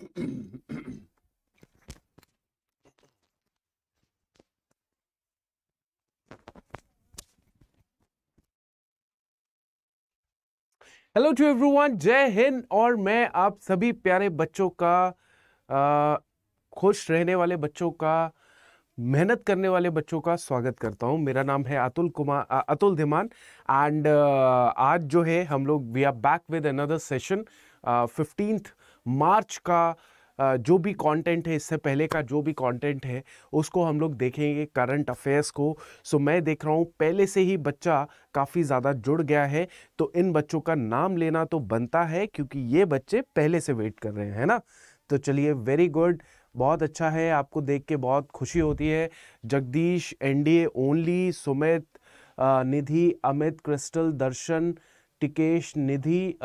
Hello to everyone जय हिंद और मैं आप सभी प्यारे बच्चों का खुश रहने वाले बच्चों का, मेहनत करने वाले बच्चों का स्वागत करता हूँ। मेरा नाम है अतुल कुमार अतुल धिमान एंड आज जो है हम लोग we are back with another session fifteenth March का जो भी कंटेंट है, इससे पहले का जो भी कंटेंट है, उसको हम लोग देखेंगे करंट अफेयर्स को। सो मैं देख रहा हूँ, पहले से ही बच्चा काफ़ी ज़्यादा जुड़ गया है तो इन बच्चों का नाम लेना तो बनता है, क्योंकि ये बच्चे पहले से वेट कर रहे हैं ना? तो चलिए वेरी गुड बहुत अच्छा है, आपको देख के बहुत खुशी होती है। Jagdish NDA only Sumit Nidhi, Amit, Crystal, Darshan, Tikesh, Nidhi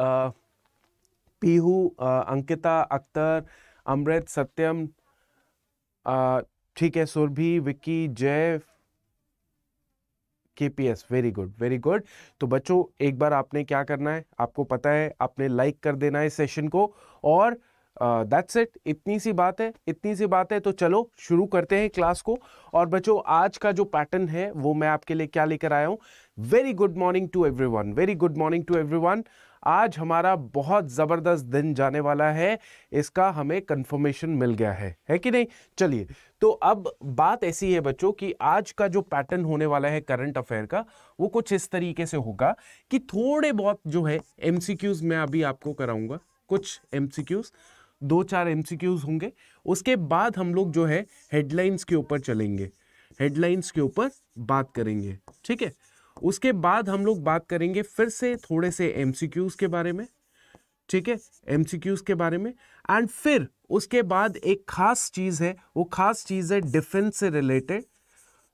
Pihu Ankita Akhtar Amrit Satyam ठीक है Surabhi Vicky Jay KPS very good very good तो बच्चों एक बार आपने क्या करना है आपको पता है आपने लाइक कर देना है सेशन को और दैट्स uh, इट इतनी सी बात है इतनी सी बात है तो चलो शुरू करते हैं क्लास को। और बच्चों आज का जो पैटर्न है वो मैं आपके लिए क्या लेकर आया हूँ? Very good morning to everyone very good morning to everyone आज हमारा बहुत ज़बरदस्त दिन जाने वाला है। इसका हमें कंफर्मेशन मिल गया है। है कि नहीं? चलिए तो अब बात ऐसी है बच्चों कि आज का जो पैटर्न होने वाला है करंट अफेयर का, वो कुछ इस तरीके से होगा कि थोड़े बहुत जो है एमसीक्यूज मैं अभी आपको कराऊँगा। कुछ एमसीक्यूज दो चार एमसीक्यूज होंगे। उसके बाद हम लोग जो है हेडलाइंस के ऊपर चलेंगे। हेडलाइंस के ऊपर बात करेंगे। ठीक है? उसके बाद हम लोग बात करेंगे फिर से थोड़े से एमसीक्यूज के बारे में, ठीक है? एमसीक्यूज के बारे में। एंड फिर उसके बाद एक खास चीज़ है, वो खास चीज़ है डिफेंस से रिलेटेड।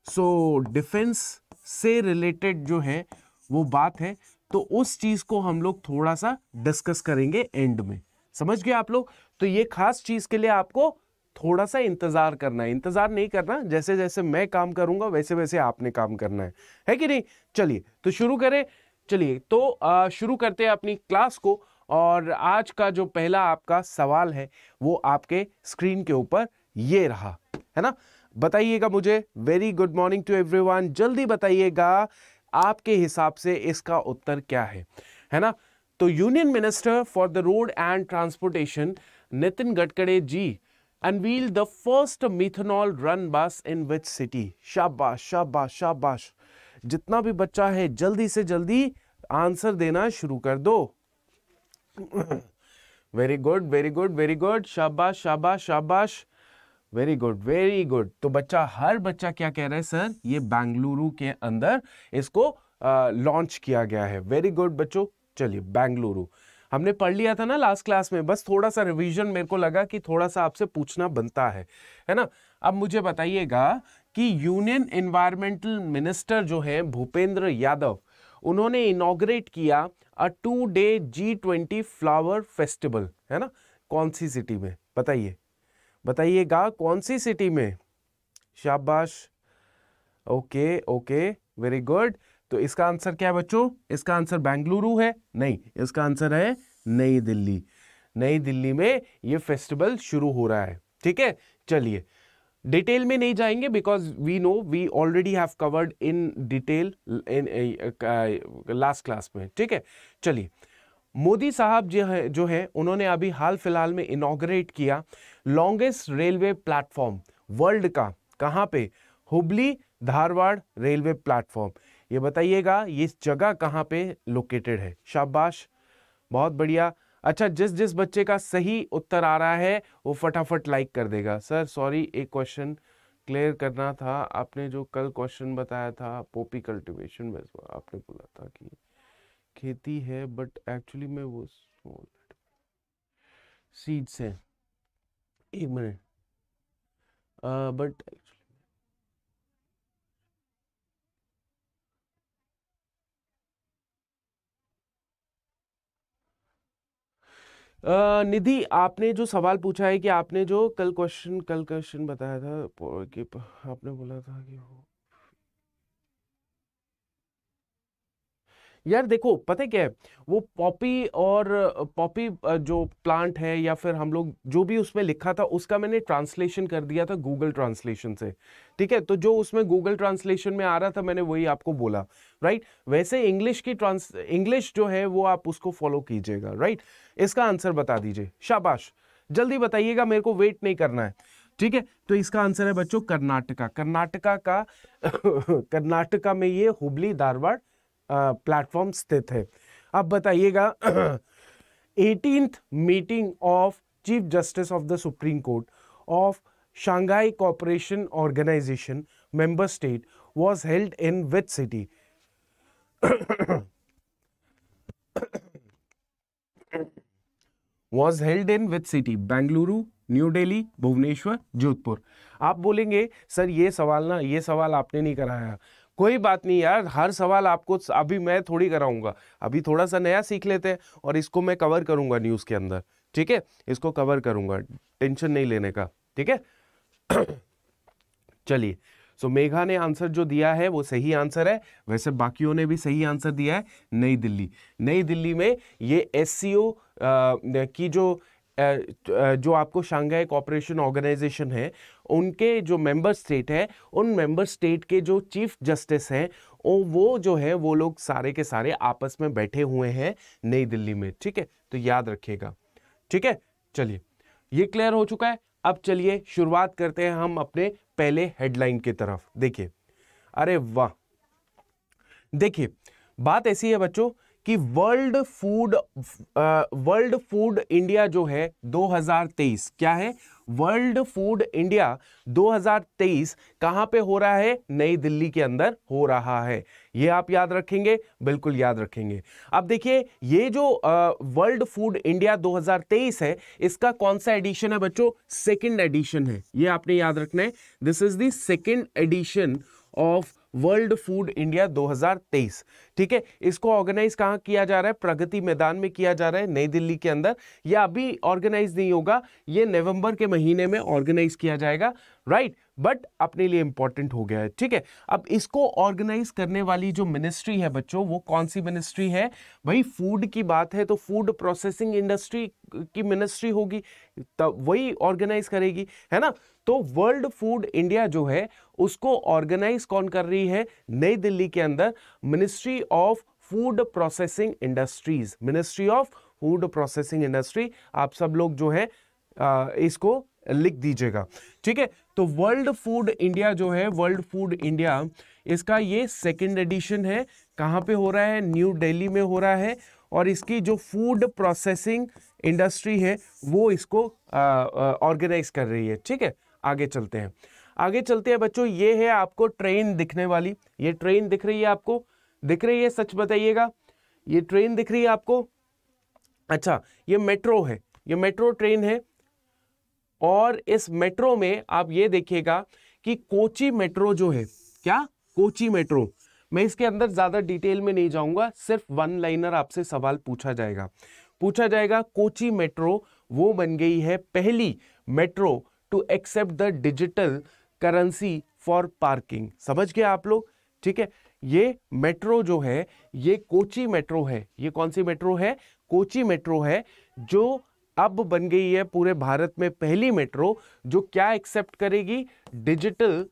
सो डिफेंस से रिलेटेड जो है, वो बात है तो उस चीज़ को हम लोग थोड़ा सा डिस्कस करेंगे एंड में। समझ गए आप लोग? तो ये खास चीज़ के लिए आपको थोड़ा सा इंतज़ार करना है। इंतज़ार नहीं करना जैसे जैसे मैं काम करूँगा वैसे वैसे आपने काम करना है। है कि नहीं? चलिए तो शुरू करें। चलिए तो शुरू करते हैं अपनी क्लास को और आज का जो पहला आपका सवाल है, वो आपके स्क्रीन के ऊपर ये रहा। है ना? बताइएगा मुझे। Very good morning to everyone जल्दी बताइएगा, आपके हिसाब से इसका उत्तर क्या है? है ना? तो union minister for the road and transportation, Nitin Gadkari ji unveiled the first methanol run bus in which city. शाबाश शाबाश शाबाश जितना भी बच्चा है, जल्दी से जल्दी आंसर देना शुरू कर दो। Very good very good very good शाबाश शाबाश शाबाश वेरी गुड वेरी गुड तो बच्चा, हर बच्चा क्या कह रहा है सर ये बेंगलुरु के अंदर इसको लॉन्च किया गया है। वेरी गुड बच्चों। चलिए बेंगलुरु हमने पढ़ लिया था ना लास्ट क्लास में, बस थोड़ा सा रिवीजन मेरे को लगा कि थोड़ा सा आपसे पूछना बनता है है ना? अब मुझे बताइएगा कि यूनियन एनवायरमेंटल मिनिस्टर जो है, भूपेंद्र यादव, उन्होंने इनोग्रेट किया अ two day G twenty flower festival है ना? कौन सी सिटी में? बताइए। बताइएगा कौन सी सिटी में? शाबाश। ओके ओके वेरी गुड तो इसका आंसर क्या है बच्चों? इसका आंसर बेंगलुरु है। नहीं, इसका आंसर है नई दिल्ली। नई दिल्ली में ये फेस्टिवल शुरू हो रहा है। ठीक है? चलिए। डिटेल में नहीं जाएँगे because we know we already have covered in detail in last class में। ठीक है? चलिए। मोदी साहब जो है जो है, उन्होंने अभी हाल फ़िलहाल में इनोग्रेट किया लॉन्गेस्ट रेलवे प्लेटफॉर्म वर्ल्ड का। कहाँ पे? हुबली धारवाड़ रेलवे प्लेटफॉर्म ये बताइएगा, ये जगह कहाँ पे लोकेटेड है? शाबाश, बहुत बढ़िया। अच्छा जिस जिस बच्चे का सही उत्तर आ रहा है, वो फटाफट लाइक कर देगा। सर सॉरी एक क्वेश्चन क्लियर करना था। आपने जो कल क्वेश्चन बताया था, पोपी कल्टीवेशन में आपने बोला था कि खेती है बट एक्चुअली में वो स्मॉल सीड्स है। एक मिनट बट निधि, आपने जो सवाल पूछा है कि आपने जो कल क्वेश्चन कल क्वेश्चन बताया था कि आपने बोला था कि वो यार देखो, पता है क्या है? वो पॉपी और पॉपी जो प्लांट है या फिर हम लोग, जो भी उसमें लिखा था, उसका मैंने ट्रांसलेशन कर दिया था गूगल ट्रांसलेशन से। ठीक है? तो जो उसमें गूगल ट्रांसलेशन में आ रहा था, मैंने वही आपको बोला। राइट वैसे इंग्लिश की ट्रांस इंग्लिश जो है, वो आप उसको फॉलो कीजिएगा। राइट इसका आंसर बता दीजिए। शाबाश। जल्दी बताइएगा, मेरे को वेट नहीं करना है। ठीक है? तो इसका आंसर है बच्चों, कर्नाटका। कर्नाटका का, कर्नाटका में ये हुबली, धारवाड़ प्लेटफॉर्म स्थित है। अब बताइएगा eighteenth meeting of chief justice of the supreme court of Shanghai cooperation organisation member state was held in which city? Was held in which city? Bengaluru New Delhi Bhubaneswar Jodhpur आप बोलेंगे, sir, ये सवाल ना, ये सवाल आपने नहीं कराया। कोई बात नहीं यार, हर सवाल आपको अभी मैं थोड़ी कराऊँगा। अभी थोड़ा सा नया सीख लेते हैं और इसको मैं कवर करूँगा न्यूज़ के अंदर, ठीक है? इसको कवर करूँगा टेंशन नहीं लेने का, ठीक है? चलिए सो मेघा ने आंसर जो दिया है वो सही आंसर है, वैसे बाकियों ने भी सही आंसर दिया है, नई दिल्ली। नई दिल्ली में ये एससीओ की जो जो आपको शांघाई कॉपरेशन ऑर्गेनाइजेशन है उनके जो मेंबर स्टेट है, उन मेंबर स्टेट के जो चीफ जस्टिस हैं वो जो है, वो लोग सारे के सारे आपस में बैठे हुए हैं नई दिल्ली में, ठीक है? तो याद रखिएगा, ठीक है? चलिए, ये क्लियर हो चुका है। अब चलिए, शुरुआत करते हैं हम अपने पहले हेडलाइन की तरफ़। देखिए, अरे वाह! देखिए, बात ऐसी है बच्चों कि world food world food India जो है 2023 क्या है? वर्ल्ड फ़ूड इंडिया 2023 कहाँ पे हो रहा है? नई दिल्ली के अंदर हो रहा है। ये आप याद रखेंगे, बिल्कुल याद रखेंगे। अब देखिए, ये जो वर्ल्ड फ़ूड इंडिया 2023 है, इसका कौन सा एडिशन है बच्चों? सेकंड एडिशन है। ये आपने याद रखना है। This is the second edition of world food India 2023 ठीक है, इसको ऑर्गेनाइज कहाँ किया जा रहा है? प्रगति मैदान में किया जा रहा है, नई दिल्ली के अंदर। यह अभी ऑर्गेनाइज नहीं होगा, ये नवंबर के महीने में ऑर्गेनाइज किया जाएगा राइट बट अपने लिए इंपॉर्टेंट हो गया है, ठीक है? अब इसको ऑर्गेनाइज करने वाली जो मिनिस्ट्री है बच्चों, वो कौन सी मिनिस्ट्री है? भाई फ़ूड की बात है तो फ़ूड प्रोसेसिंग इंडस्ट्री की मिनिस्ट्री होगी, तब वही ऑर्गेनाइज करेगी, है ना? तो वर्ल्ड फ़ूड इंडिया जो है, उसको ऑर्गेनाइज कौन कर रही है? नई दिल्ली के अंदर ministry of food processing industries ministry of food processing industry आप सब लोग जो है इसको लिख दीजिएगा। ठीक है? तो वर्ल्ड फ़ूड इंडिया जो है वर्ल्ड फ़ूड इंडिया इसका ये सेकेंड एडिशन है। कहाँ पे हो रहा है? न्यू दिल्ली में हो रहा है। और इसकी जो फ़ूड प्रोसेसिंग इंडस्ट्री है, वो इसको ऑर्गेनाइज कर रही है। ठीक है? आगे चलते हैं। आगे चलते हैं बच्चों, ये है आपको ट्रेन दिखने वाली। ये ट्रेन दिख रही है आपको। दिख रही है, सच बताइएगा। ये ट्रेन दिख रही है आपको। अच्छा ये मेट्रो है। ये मेट्रो ट्रेन है। और इस मेट्रो में आप ये देखिएगा कि कोची मेट्रो जो है, क्या? कोची मेट्रो मैं इसके अंदर ज़्यादा डिटेल में नहीं जाऊँगा, सिर्फ़ वन लाइनर आपसे सवाल पूछा जाएगा। पूछा जाएगा, कोची मेट्रो वो बन गई है पहली metro to accept the digital currency for parking समझ गए आप लोग? ठीक है? ये मेट्रो जो है, ये कोची मेट्रो है। ये कौन सी मेट्रो है? कोची मेट्रो है, जो अब बन गई है पूरे भारत में पहली मेट्रो, जो क्या एक्सेप्ट करेगी? डिजिटल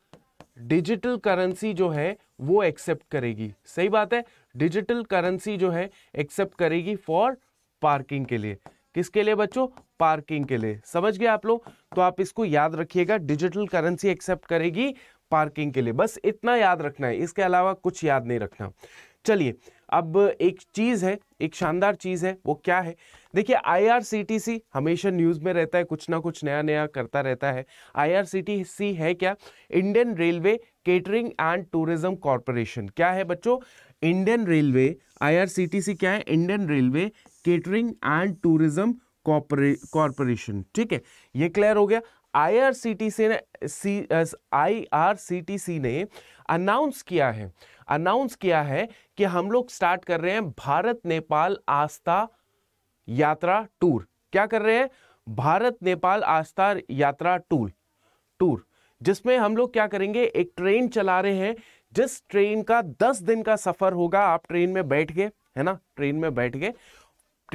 डिजिटल करेंसी जो है, वो एक्सेप्ट करेगी। सही बात है? डिजिटल करेंसी जो है एक्सेप्ट करेगी फॉर पार्किंग के लिए। किसके लिए बच्चों? पार्किंग के लिए। समझ गए आप लोग? तो आप इसको याद रखिएगा डिजिटल करेंसी एक्सेप्ट करेगी पार्किंग के लिए। बस इतना याद रखना है, इसके अलावा कुछ याद नहीं रखना। चलिए, अब एक चीज़ है, एक शानदार चीज़ है, वो क्या है? देखिए आईआरसीटीसी हमेशा न्यूज़ में रहता है, कुछ ना कुछ नया नया करता रहता है। आईआरसीटीसी है क्या? Indian railway catering and tourism corporation. क्या है बच्चों? इंडियन रेलवे आईआरसीटीसी क्या है? Indian railway catering and tourism corporation. ठीक है, ये क्लियर हो गया। आईआरसीटीसी ने सी आईआरसीटीसी ने अनाउंस किया है अनाउंस किया है कि हम लोग स्टार्ट कर रहे हैं भारत नेपाल आस्था यात्रा टूर क्या कर रहे हैं? भारत नेपाल आस्था यात्रा टूर टूर जिसमें हम लोग क्या करेंगे? एक ट्रेन चला रहे हैं, जिस ट्रेन का 10 दिन का सफ़र होगा, आप ट्रेन में बैठ के है ना? ट्रेन में बैठ गए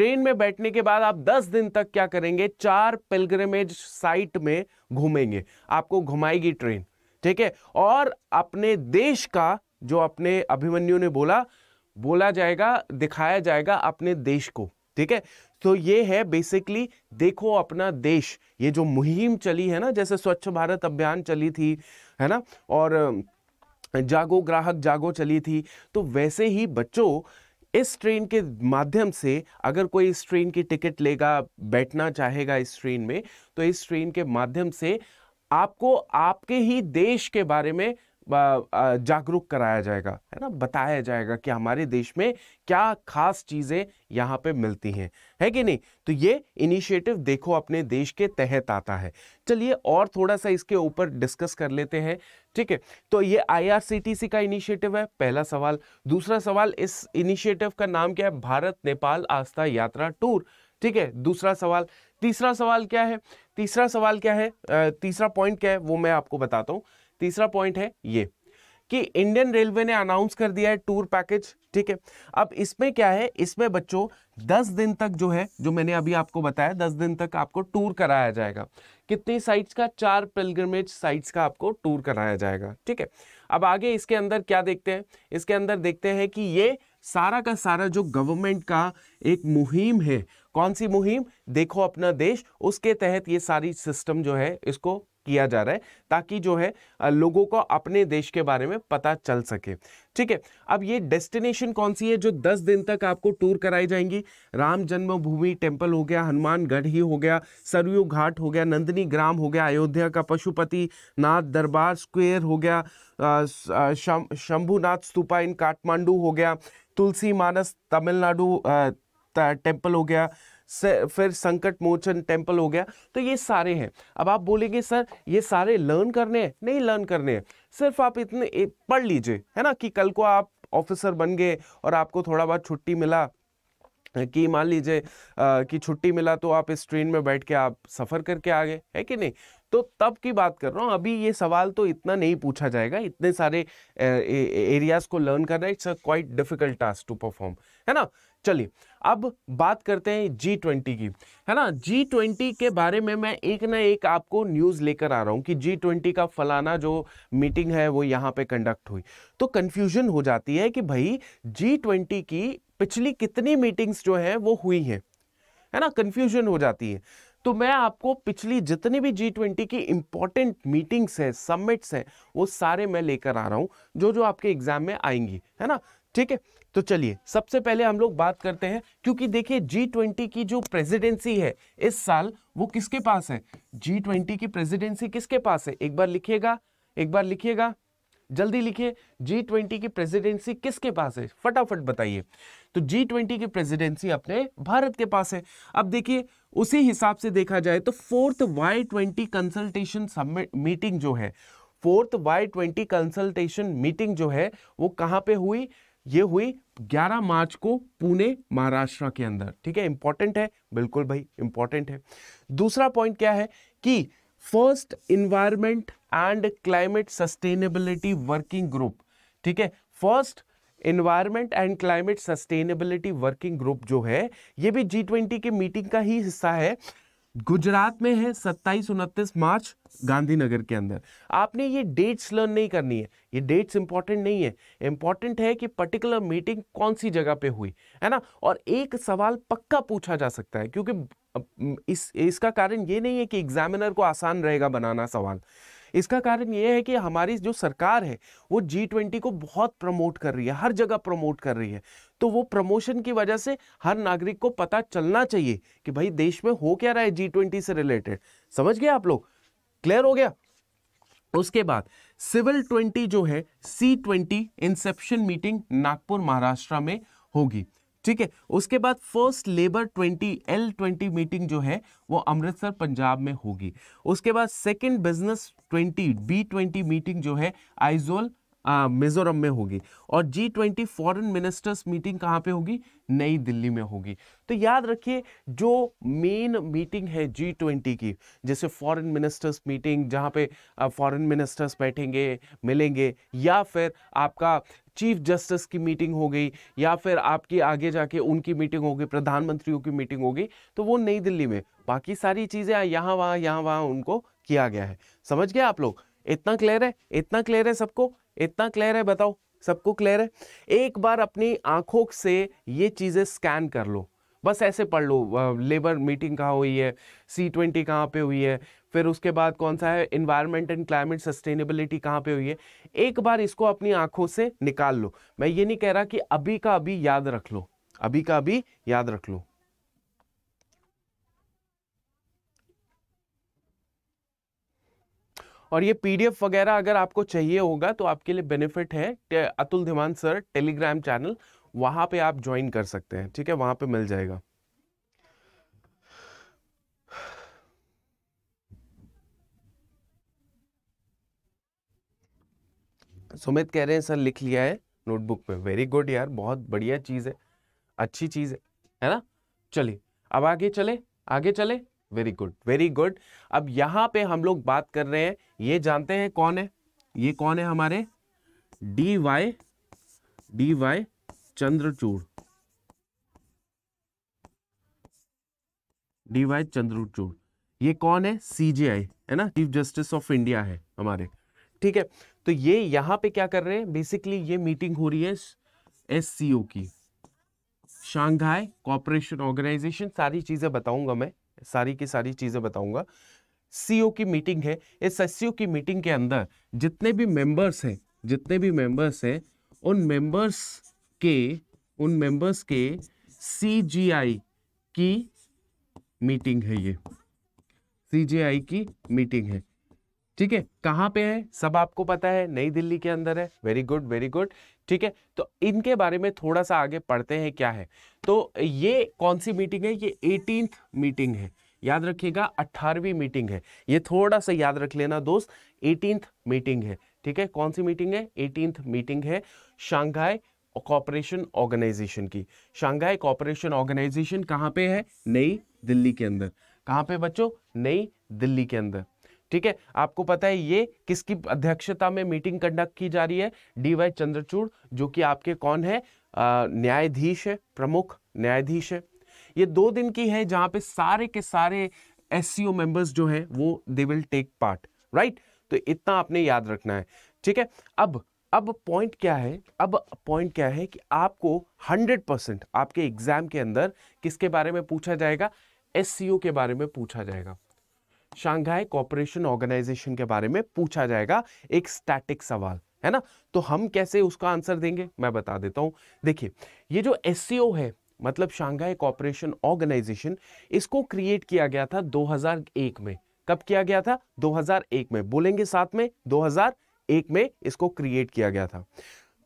ट्रेन में बैठने के बाद आप 10 दिन तक क्या करेंगे? चार पिलग्रमेज साइट में घूमेंगे। आपको घुमाएगी ट्रेन, ठीक है? और अपने देश का जो अपने अभिमन्यु ने बोला बोला जाएगा, दिखाया जाएगा अपने देश को, ठीक है? तो ये है बेसिकली देखो अपना देश। ये जो मुहिम चली है ना, जैसे स्वच्छ भारत अभियान चली थी, है ना? और जागो ग्राहक जागो चली थी। तो वैसे ही बच्चों इस ट्रेन के माध्यम से अगर कोई इस ट्रेन की टिकट लेगा, बैठना चाहेगा इस ट्रेन में तो इस ट्रेन के माध्यम से आपको आपके ही देश के बारे में जागरूक कराया जाएगा, है ना? बताया जाएगा कि हमारे देश में क्या खास चीज़ें यहाँ पे मिलती हैं, है कि नहीं? तो ये इनिशिएटिव देखो अपने देश के तहत आता है। चलिए और थोड़ा सा इसके ऊपर डिस्कस कर लेते हैं, ठीक है? तो ये आईआरसीटीसी का इनिशिएटिव है, पहला सवाल। दूसरा सवाल, इस इनिशिएटिव का नाम क्या है? भारत नेपाल आस्था यात्रा टूर, ठीक है? दूसरा सवाल। तीसरा सवाल क्या है? तीसरा सवाल क्या है? तीसरा पॉइंट क्या है? वो मैं आपको बताता हूँ। तीसरा पॉइंट है ये, कि इंडियन रेलवे ने अनाउंस कर दिया है टूर पैकेज ठीक है? अब इसमें क्या है? इसमें बच्चों 10 दिन तक जो है, जो मैंने अभी आपको बताया 10 दिन तक आपको टूर कराया जाएगा। कितनी साइट्स का? चार पिलग्रमेज साइट्स का आपको टूर कराया जाएगा, ठीक है? अब आगे इसके अंदर क्या देखते हैं? इसके अंदर देखते हैं कि ये सारा का सारा जो गवर्नमेंट का एक मुहिम है, कौन सी मुहिम? देखो अपना देश, उसके तहत ये सारी सिस्टम जो है, इसको किया जा रहा है ताकि जो है लोगों को अपने देश के बारे में पता चल सके। ठीक है, अब ये डेस्टिनेशन कौन सी है जो 10 दिन तक आपको टूर कराई जाएँगी? राम जन्मभूमि टेंपल हो गया, हनुमानगढ़ ही हो गया, सरयू घाट हो गया, नंदनी ग्राम हो गया, अयोध्या का पशुपति, नाथ दरबार स्क्वेयर हो गया शंभुनाथ स्तूपा इन काठमांडू हो गया, तुलसी मानस तमिलनाडु टेंपल हो गया फिर संकट मोचन टेंपल हो गया। तो ये सारे हैं। अब आप बोलेंगे, सर, ये सारे लर्न करने हैं? नहीं लर्न करने हैं। सिर्फ़ आप इतने पढ़ लीजिए, है ना, कि कल को आप ऑफिसर बन गए और आपको थोड़ा बहुत छुट्टी मिला, कि मान लीजिए कि छुट्टी मिला तो आप इस ट्रेन में बैठ के आप सफ़र करके आ गए, है कि नहीं? तो तब की बात कर रहा हूँ। अभी ये सवाल तो इतना नहीं पूछा जाएगा। इतने सारे एरियाज़ को लर्न करना it's a quite difficult task to perform है ना? चलिए, अब बात करते हैं जी ट्वेंटी की। है ना? जी ट्वेंटी के बारे में मैं एक ना एक आपको न्यूज़ लेकर आ रहा हूँ कि जी ट्वेंटी का फलाना जो मीटिंग है, वो यहाँ पे कंडक्ट हुई। तो कंफ्यूजन हो जाती है कि भाई जी ट्वेंटी की पिछली कितनी मीटिंग्स जो है, वो हुई हैं? है ना? कंफ्यूजन हो जाती है। तो मैं आपको पिछली जितनी भी जी ट्वेंटी की इंपॉर्टेंट मीटिंग्स है समिट्स हैं, वो सारे मैं लेकर आ रहा हूँ जो जो आपके एग्ज़ाम में आएँगी। है ना? ठीक है? तो चलिए, सबसे पहले हम लोग बात करते हैं, क्योंकि देखिए जी ट्वेंटी की जो प्रेसिडेंसी है, इस साल वो किसके पास है? जी ट्वेंटी की प्रेसिडेंसी किसके पास है? एक बार लिखिएगा, एक बार लिखिएगा, जल्दी लिखिए जी ट्वेंटी की प्रेसिडेंसी किसके पास है? फटाफट बताइए। तो जी ट्वेंटी की प्रेसिडेंसी अपने भारत के पास है। अब देखिए, उसी हिसाब से देखा जाए तो fourth Y twenty consultation meeting जो है, fourth Y twenty consultation meeting जो है, वो कहाँ पे हुई? ये हुई 11 मार्च को पुणे महाराष्ट्र के अंदर। ठीक है इंपॉर्टेंट है, बिल्कुल भाई इंपॉर्टेंट है। दूसरा पॉइंट क्या है कि first environment and climate sustainability working group ठीक है? First environment and climate sustainability working group जो है, ये भी जी ट्वेंटी के मीटिंग का ही हिस्सा है। गुजरात में है सत्ताईस उनतीस मार्च गांधीनगर के अंदर। आपने ये डेट्स लर्न नहीं करनी है। ये डेट्स इंपॉर्टेंट नहीं है। इंपॉर्टेंट है कि पर्टिकुलर मीटिंग कौन सी जगह पे हुई, है ना? और एक सवाल पक्का पूछा जा सकता है, क्योंकि इस, इसका कारण ये नहीं है कि एग्जामिनर को आसान रहेगा बनाना सवाल। इसका कारण ये है कि हमारी जो सरकार है, वो जी ट्वेंटी को बहुत प्रमोट कर रही है, हर जगह प्रमोट कर रही है। तो वो प्रमोशन की वजह से हर नागरिक को पता चलना चाहिए कि भाई देश में हो क्या रहा है जी ट्वेंटी से रिलेटेड समझ गए आप लोग? क्लियर हो गया? उसके बाद सिविल ट्वेंटी जो है C twenty inception meeting Nagpur, Maharashtra में होगी। ठीक है? उसके बाद first labour twenty L twenty meeting जो है, वो अमृतसर, पंजाब में होगी। उसके बाद second business twenty B twenty meeting जो है आइजोल मिजोरम में होगी और G twenty foreign ministers meeting कहाँ पे होगी? नई दिल्ली में होगी। तो याद रखिए, जो मेन मीटिंग है जी ट्वेंटी की, जैसे फॉरेन मिनिस्टर्स मीटिंग जहाँ पे फॉरेन मिनिस्टर्स बैठेंगे, मिलेंगे, या फिर आपका चीफ जस्टिस की मीटिंग हो गई, या फिर आपकी आगे जाके उनकी मीटिंग होगी, प्रधानमंत्रियों की मीटिंग होगी तो वो नई दिल्ली में। बाकी सारी चीज़ें यहाँ वहाँ यहाँ वहाँ उनको किया गया है। समझ गया आप लोग? इतना क्लियर है? इतना क्लियर है सबको? इतना क्लियर है? बताओ, सबको क्लियर है? एक बार अपनी आँखों से ये चीज़ें स्कैन कर लो। बस ऐसे पढ़ लो लेबर मीटिंग कहाँ हुई है सी ट्वेंटी कहाँ पे हुई है, फिर उसके बाद कौन सा है इन्वायरमेंट एंड क्लाइमेट सस्टेनेबिलिटी कहाँ पे हुई है। एक बार इसको अपनी आँखों से निकाल लो। मैं ये नहीं कह रहा कि अभी का अभी याद रख लो, अभी का अभी याद रख लो। और ये पीडीएफ वगैरह अगर आपको चाहिए होगा तो आपके लिए बेनिफिट है Atul Dhiman sir Telegram channel वहाँ पे आप ज्वाइन कर सकते हैं, ठीक है? वहाँ पे मिल जाएगा। सुमित कह रहे हैं, सर, लिख लिया है नोटबुक पे। वेरी गुड यार, बहुत बढ़िया चीज़ है, अच्छी चीज़ है है ना? चलिए, अब आगे चले आगे चले। वेरी गुड वेरी गुड अब यहाँ पे हम लोग बात कर रहे हैं, ये जानते हैं कौन है? ये कौन है हमारे? D Y D Y Chandrachud. D Y Chandrachud. ये कौन है? सीजीआई है ना? चीफ जस्टिस ऑफ़ इंडिया है हमारे। ठीक है तो ये यहाँ पे क्या कर रहे हैं? बेसिकली ये मीटिंग हो रही है एस की। शांघाई कॉपरेशन ऑर्गेनाइजेशन सारी चीज़ें बताऊँगा मैं। सारी की सारी चीज़ें बताऊँगा। सीओ की मीटिंग है। इस एस की मीटिंग के अंदर जितने भी मेंबर्स हैं, जितने भी मेंबर्स हैं, उन मेंबर्स के, उन मेंबर्स के सीजीआई की मीटिंग है ये। सीजीआई की मीटिंग है। ठीक है, कहाँ पे है? सब आपको पता है, नई दिल्ली के अंदर है। Very good very good. ठीक है? तो इनके बारे में थोड़ा सा आगे पढ़ते हैं क्या है। तो ये कौन सी मीटिंग है? ये एटीन मीटिंग है। याद रखिएगा अट्ठारहवीं मीटिंग है। ये थोड़ा सा याद रख लेना दोस्त एटीन मीटिंग है। ठीक है? कौन सी मीटिंग है? एटीन मीटिंग है शांघाई कॉपरेशन ऑर्गेनाइजेशन की। शांघाई कॉपरेशन ऑर्गेनाइजेशन कहाँ पे है? नई दिल्ली के अंदर। कहाँ पे बच्चों? नई दिल्ली के अंदर। ठीक है? आपको पता है ये किसकी अध्यक्षता में मीटिंग कंडक्ट की जा रही है? डी वाई चंद्रचूड़, जो कि आपके कौन है? न्यायाधीश है, प्रमुख न्यायाधीश है। ये दो दिन की है जहाँ पे सारे के सारे एस मेंबर्स जो है, वो they will take part right तो इतना आपने याद रखना है, ठीक है? अब अब पॉइंट क्या है? अब पॉइंट क्या है कि आपको 100 परसेंट आपके एग्ज़ाम के अंदर किसके बारे में पूछा जाएगा? एस के बारे में पूछा जाएगा। शांघाई कॉपरेशन ऑर्गेनाइजेशन के बारे में पूछा जाएगा एक स्टैटिक सवाल, है ना? तो हम कैसे उसका आंसर देंगे? मैं बता देता हूँ। देखिए, ये जो एस है मतलब शांघाई कॉपरेशन ऑर्गेनाइजेशन, इसको क्रिएट किया गया था 2001 में। कब किया गया था? 2001 में। बोलेंगे साथ में 2001 में इसको क्रिएट किया गया था।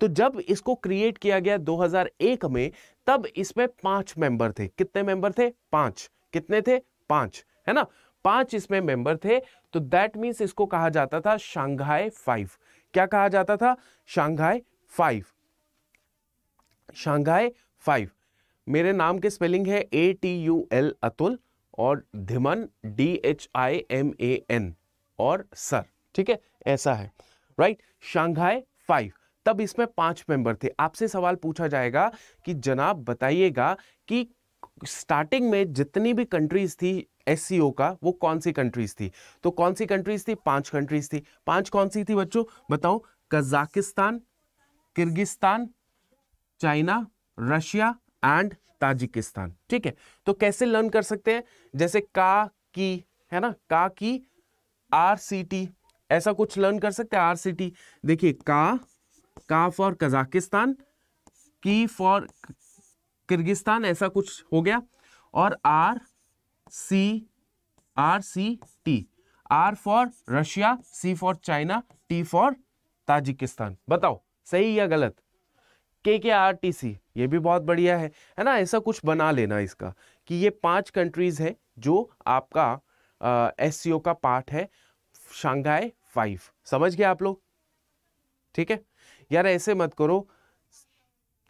तो जब इसको क्रिएट किया गया 2001 में, तब इसमें पाँच मेंबर थे। कितने मेंबर थे? पाँच। कितने थे? पाँच, है ना? पाँच इसमें मेंबर थे तो दैट मीन्स इसको कहा जाता था शांघाई फाइव क्या कहा जाता था? शांघाई फाइव शांघाई फाइव मेरे नाम के स्पेलिंग है A T U L Atul और Dhiman D H I M A N और सर ठीक है? ऐसा है. राइट शांघाई फाइव तब इसमें पाँच मेंबर थे. आपसे सवाल पूछा जाएगा कि जनाब बताइएगा कि स्टार्टिंग में जितनी भी कंट्रीज़ थी एस का, वो कौन सी कंट्रीज़ थी? तो कौन सी कंट्रीज़ थी? पाँच कंट्रीज़ थी। पाँच कौन सी थी बच्चों? बताओ Kazakhstan, Kyrgyzstan, China, Russia and Tajikistan. ठीक है? तो कैसे लर्न कर सकते हैं? जैसे का, की, है ना? का, की, आर, सी, टी। ऐसा कुछ लर्न कर सकते हैं? R, C, T. देखिए, का का फॉर कजाकिस्तान, की फॉर किर्गिस्तान, ऐसा कुछ हो गया। और R C R C T R for Russia C for China T for Tajikistan बताओ, सही या गलत? के के आर टी सी ये भी बहुत बढ़िया है। है ना, ऐसा कुछ बना लेना इसका कि ये पाँच कंट्रीज़ है जो आपका एस सी ओ का पार्ट है शांघाई फाइव समझ गए आप लोग? ठीक है? यार ऐसे मत करो,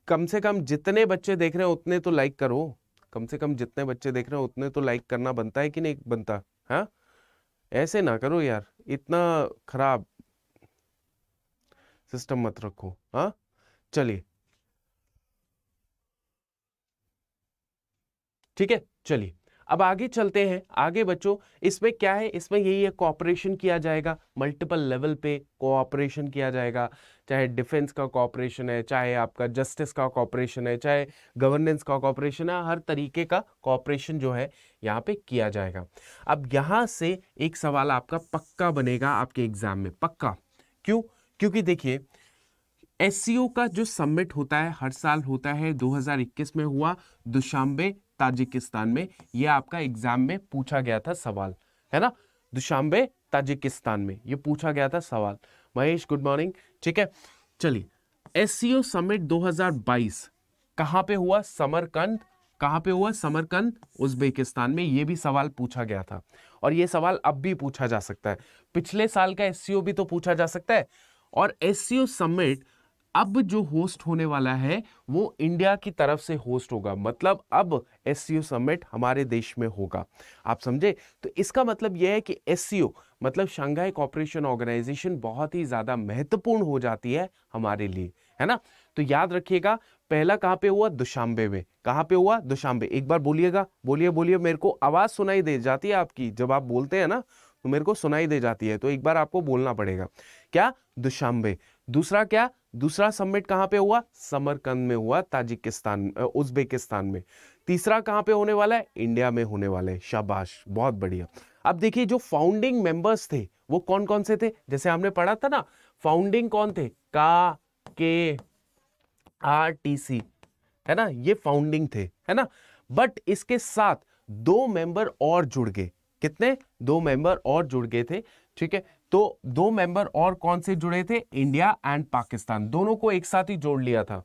कम से कम जितने बच्चे देख रहे हैं उतने तो लाइक करो। कम से कम जितने बच्चे देख रहे हैं, उतने तो लाइक करना बनता है कि नहीं बनता? है? ऐसे ना करो यार, इतना खराब सिस्टम मत रखो हाँ? चलिए। ठीक है? चलिए। अब आगे चलते हैं। आगे बच्चों, इसमें क्या है? इसमें यही है कॉपरेशन किया जाएगा। मल्टीपल लेवल पे कोऑपरेशन किया जाएगा। चाहे डिफेंस का कॉपरेशन है, चाहे आपका जस्टिस का कॉपरेशन है, चाहे गवर्नेंस का कोऑपरेशन है, हर तरीके का कॉपरेशन जो है, यहाँ पे किया जाएगा। अब यहाँ से एक सवाल आपका पक्का बनेगा आपके एग्ज़ाम में, पक्का। क्यों? क्योंकि देखिए एससीओ का जो सबमिट होता है, हर साल होता है 2021 में हुआ, दुशांबे ताजिकिस्तान में यह आपका एग्ज़ाम में पूछा गया था सवाल, है ना? दुशांबे, ताजिकिस्तान में, ये पूछा गया था सवाल। महेश गुड मॉर्निंग ठीक है? चलिए एस समिट 2022 कहाँ पे हुआ समरकंद? कहाँ पे हुआ समरकंद? उज्बेकिस्तान में, ये भी सवाल पूछा गया था। और ये सवाल अब भी पूछा जा सकता है। पिछले साल का एस भी तो पूछा जा सकता है। और एस समिट अब जो होस्ट होने वाला है, वो इंडिया की तरफ़ से होस्ट होगा। मतलब अब एस समिट हमारे देश में होगा। आप समझे? तो इसका मतलब यह है कि एस मतलब शंघाई कॉपरेशन ऑर्गेनाइजेशन बहुत ही ज़्यादा महत्वपूर्ण हो जाती है हमारे लिए, है ना? तो याद रखिएगा, पहला कहाँ पे हुआ? दुशांबे में। कहाँ पे हुआ? दुशांबे। एक बार बोलिएगा। बोलिए बोलिए, मेरे को आवाज़ सुनाई दे जाती है आपकी। जब आप बोलते हैं ना तो मेरे को सुनाई दे जाती है। तो एक बार आपको बोलना पड़ेगा। क्या? दुशांबे। दूसरा क्या? दूसरा समिट कहाँ पे हुआ? समरकंद में हुआ, ताजिकिस्तान उज्बेकिस्तान में। तीसरा कहाँ पे होने वाला है? इंडिया में होने वाला है। शाबाश, बहुत बढ़िया। अब देखिए, जो फाउंडिंग मेंबर्स थे, वो कौन कौन से थे? जैसे हमने पढ़ा था ना फाउंडिंग कौन थे? का, के, आर, टी, सी, है ना? ये फाउंडिंग थे, है ना? बट इसके साथ दो मेंबर और जुड़ गए। कितने? दो मेंबर और जुड़ गए थे, ठीक है? तो दो मेंबर और कौन से जुड़े थे? India and Pakistan. दोनों को एक साथ ही जोड़ लिया था।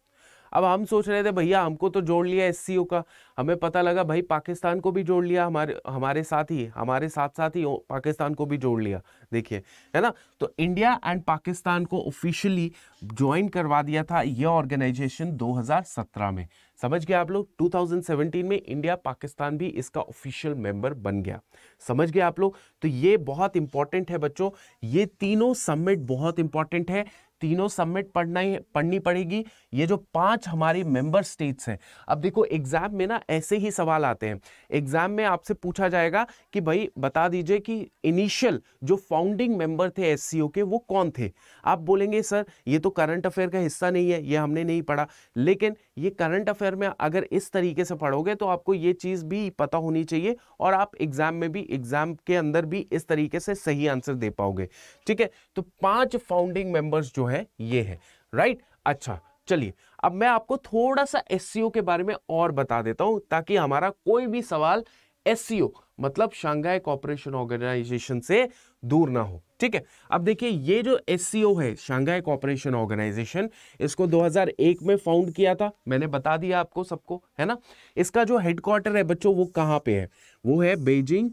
अब हम सोच रहे थे, भैया, हमको तो जोड़ लिया एससीओ का। हमें पता लगा, भाई, पाकिस्तान को भी जोड़ लिया, हमारे हमारे साथ ही, हमारे साथ साथ ही पाकिस्तान को भी जोड़ लिया। देखिए, है ना? तो इंडिया एंड पाकिस्तान को ऑफिशियली ज्वाइन करवा दिया था यह ऑर्गेनाइजेशन 2017 में। समझ गए आप लोग? 2017 में इंडिया पाकिस्तान भी इसका ऑफिशियल मेंबर बन गया। समझ गए आप लोग? तो ये बहुत इंपॉर्टेंट है बच्चों। ये तीनों समिट बहुत इंपॉर्टेंट है। तीनों सबमिट पढ़ना ही, पढ़नी पड़ेगी। ये जो पाँच हमारी मेंबर स्टेट्स हैं। अब देखो एग्ज़ाम में ना ऐसे ही सवाल आते हैं। एग्ज़ाम में आपसे पूछा जाएगा कि भाई, बता दीजिए कि इनिशियल जो फाउंडिंग मेंबर थे एससीओ के, वो कौन थे? आप बोलेंगे, सर, ये तो करंट अफेयर का हिस्सा नहीं है, ये हमने नहीं पढ़ा। लेकिन ये करंट अफेयर में अगर इस तरीके से पढ़ोगे तो आपको ये चीज़ भी पता होनी चाहिए और आप एग्ज़ाम में भी, एग्ज़ाम के अंदर भी इस तरीके से सही आंसर दे पाओगे। ठीक है? तो पाँच फाउंडिंग मेंबर्स जो है, ये है। राइट? अच्छा चलिए, अब मैं आपको थोड़ा सा एससीओ के बारे में और बता देता हूँ ताकि हमारा कोई भी सवाल एससीओ मतलब शांघाई कॉपरेशन ऑर्गेनाइजेशन से दूर ना हो। ठीक है? अब देखिए, ये जो एससीओ है शांघाई कॉपरेशन ऑर्गेनाइजेशन इसको 2001 में फाउंड किया था। मैंने बता दिया आपको सबको, है ना? इसका जो हेडक्वार्टर है, बच्चों, वो कहाँ पे है? वो है बेजिंग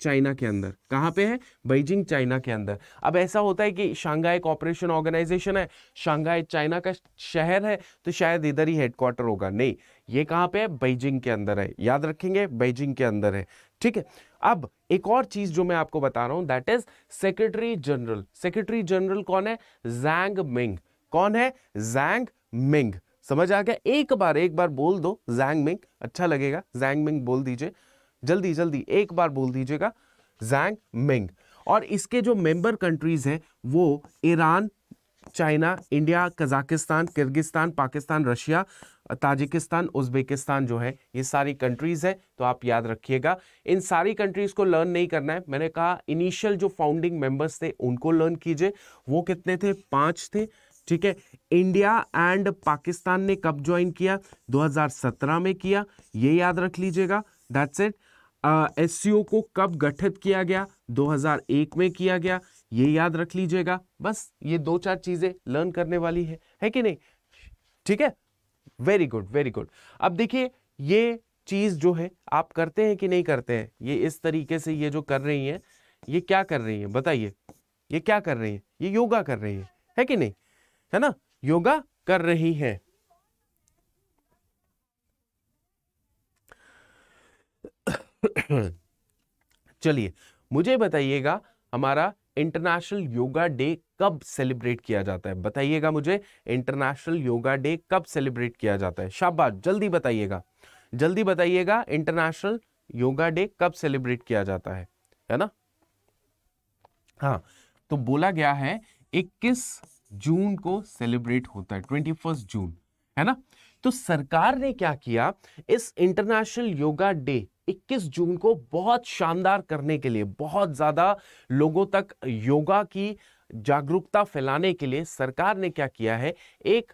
चाइना के अंदर। कहाँ पे है? बीजिंग चाइना के अंदर। अब ऐसा होता है कि शांघाई कॉपरेशन ऑर्गेनाइजेशन है शांघाई चाइना का शहर है तो शायद इधर ही हेडक्वार्टर होगा। नहीं, ये कहाँ पे है? बीजिंग के अंदर है। याद रखेंगे बीजिंग के अंदर है। ठीक है? अब एक और चीज़ जो मैं आपको बता रहा हूँ that is secretary general secretary general कौन है? जैंग मिंग कौन है? जैंग मिंग समझ आ गया? एक बार एक बार बोल दो जैंग मिंग अच्छा लगेगा। जैंग मिंग बोल दीजिए। जल्दी जल्दी, एक बार बोल दीजिएगा। जैंग मिंग और इसके जो मेंबर कंट्रीज़ हैं, वो Iran China, India, Kazakhstan, Kyrgyzstan, Pakistan, Russia, Tajikistan, Uzbekistan जो है, ये सारी कंट्रीज़ है तो आप याद रखिएगा। इन सारी कंट्रीज़ को लर्न नहीं करना है। मैंने कहा इनिशियल जो फाउंडिंग मेंबर्स थे, उनको लर्न कीजिए। वो कितने थे? पाँच थे, ठीक है? इंडिया एंड पाकिस्तान ने कब ज्वाइन किया? 2017 में किया। ये याद रख लीजिएगा। दैट्स इट एस को कब गठित किया गया? 2001 में किया गया। ये याद रख लीजिएगा। बस ये दो चार चीज़ें लर्न करने वाली है। है कि नहीं? ठीक है? वेरी गुड वेरी गुड अब देखिए, ये चीज़ जो है, आप करते हैं कि नहीं करते हैं? ये इस तरीके से ये जो कर रही हैं, ये क्या कर रही हैं? बताइए। ये क्या कर रही हैं? ये योगा कर रही हैं। है कि नहीं? है ना? योगा कर रही हैं। चलिए, मुझे बताइएगा, हमारा इंटरनेशनल योगा डे कब सेलिब्रेट किया जाता है? बताइएगा मुझे, इंटरनेशनल योगा डे कब सेलिब्रेट किया जाता है? शाबाश, जल्दी बताइएगा। जल्दी बताइएगा, इंटरनेशनल योगा डे कब सेलिब्रेट किया जाता है है ना? हाँ तो बोला गया है 21 जून को सेलिब्रेट होता है 21 जून, है ना? तो सरकार ने क्या किया? इस इंटरनेशनल योगा डे 21 जून को बहुत शानदार करने के लिए, बहुत ज़्यादा लोगों तक योगा की जागरूकता फैलाने के लिए सरकार ने क्या किया है? एक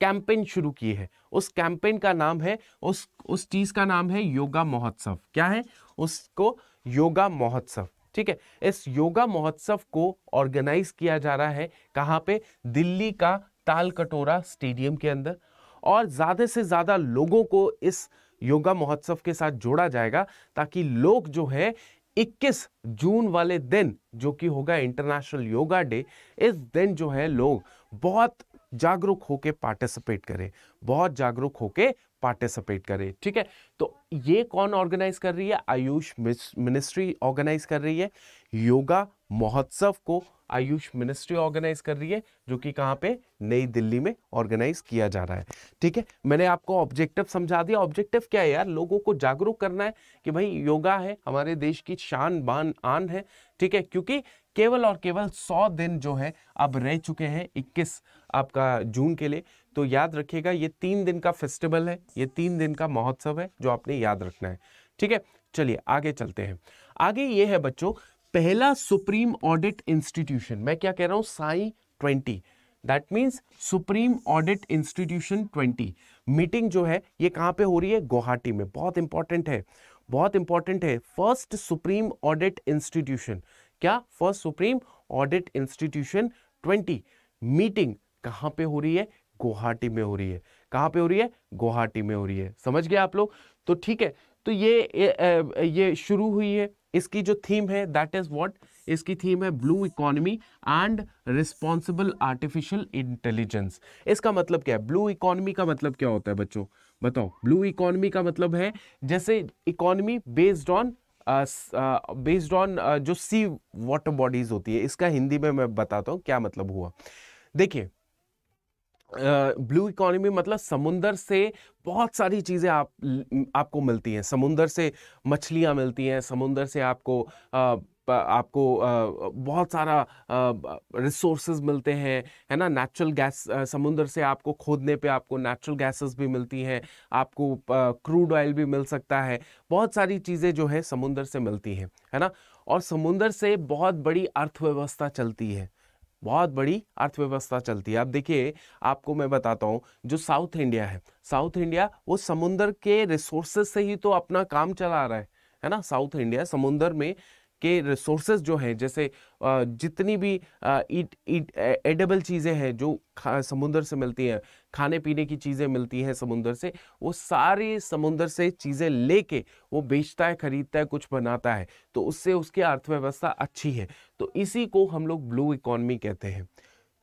कैंपेन शुरू की है। उस कैंपेन का नाम है, उस उस चीज़ का नाम है योगा महोत्सव। क्या है? उसको योगा महोत्सव। ठीक है? इस योगा महोत्सव को ऑर्गेनाइज किया जा रहा है कहाँ पे? दिल्ली का ताल कटोरा स्टेडियम के अंदर। और ज़्यादा से ज़्यादा लोगों को इस योगा महोत्सव के साथ जोड़ा जाएगा ताकि लोग जो है 21 जून वाले दिन, जो कि होगा इंटरनेशनल योगा डे इस दिन जो है लोग बहुत जागरूक होके पार्टिसिपेट करें, बहुत जागरूक होके पार्टिसिपेट करें, ठीक है? तो ये कौन ऑर्गेनाइज कर रही है? आयुष मिनिस्ट्री ऑर्गेनाइज कर रही है। योगा महोत्सव को आयुष मिनिस्ट्री ऑर्गेनाइज कर रही है, जो कि कहाँ पे? नई दिल्ली में ऑर्गेनाइज किया जा रहा है। ठीक है? मैंने आपको ऑब्जेक्टिव समझा दिया। ऑब्जेक्टिव क्या है यार? लोगों को जागरूक करना है कि भाई, योगा है, हमारे देश की शान बान आन है। ठीक है? क्योंकि केवल और केवल सौ दिन जो है, अब रह चुके हैं इक्कीस आपका जून के लिए। तो याद रखिएगा, ये तीन दिन का फेस्टिवल है, ये तीन दिन का महोत्सव है, जो आपने याद रखना है। ठीक है? चलिए, आगे चलते हैं। आगे ये है बच्चों पहला सुप्रीम ऑडिट इंस्टीट्यूशन मैं क्या कह रहा हूँ? SAI twenty. That means supreme audit institution twenty. Meeting जो है ये कहाँ पे हो रही है? गुवाहाटी में। बहुत इंपॉर्टेंट है। बहुत इंपॉर्टेंट है। First supreme audit institution. क्या? First supreme audit institution twenty. Meeting कहाँ पे हो रही है? गुवाहाटी में हो रही है। कहाँ पे हो रही है? गुवाहाटी में हो रही है। समझ गए आप लोग? तो ठीक है। तो ये ये, ये शुरू हुई है। इसकी जो थीम है दैट इज़ व्हाट इसकी थीम है blue economy and responsible artificial intelligence इसका मतलब क्या है? ब्लू इकोनॉमी का मतलब क्या होता है बच्चों? बताओ ब्लू इकोनॉमी का मतलब है, जैसे economy based on based on जो सी वाटर बॉडीज होती है, इसका हिंदी में मैं बताता हूँ क्या मतलब हुआ। देखिए ब्लू uh, इकोनॉमी मतलब समुंदर से बहुत सारी चीज़ें आप आपको मिलती हैं। समुंदर से मछलियाँ मिलती हैं समुंदर से आपको uh, आपको बहुत सारा रिसोर्सेज मिलते हैं है ना? नेचुरल गैस समुंदर से आपको खोदने पे आपको नेचुरल गैसेस भी मिलती हैं आपको क्रूड ऑयल भी मिल सकता है। बहुत सारी चीज़ें जो है समुंदर से मिलती हैं है ना? और समुंदर से बहुत बड़ी अर्थव्यवस्था चलती है। बहुत बड़ी अर्थव्यवस्था चलती है। अब देखिए, आपको मैं बताता हूँ, जो साउथ इंडिया है, साउथ इंडिया वो समुद्र के रिसोर्सेस से ही तो अपना काम चला रहा है है ना? साउथ इंडिया समुद्र में के रिसोर्सेज जो हैं, जैसे जितनी भी ईट ईट एडेबल चीज़ें हैं जो समुद्र से मिलती हैं, खाने पीने की चीज़ें मिलती हैं समुद्र से, वो सारी समुद्र से चीज़ें लेके वो बेचता है, खरीदता है, कुछ बनाता है तो उससे उसकी अर्थव्यवस्था अच्छी है। तो इसी को हम लोग ब्लू इकोनॉमी कहते हैं।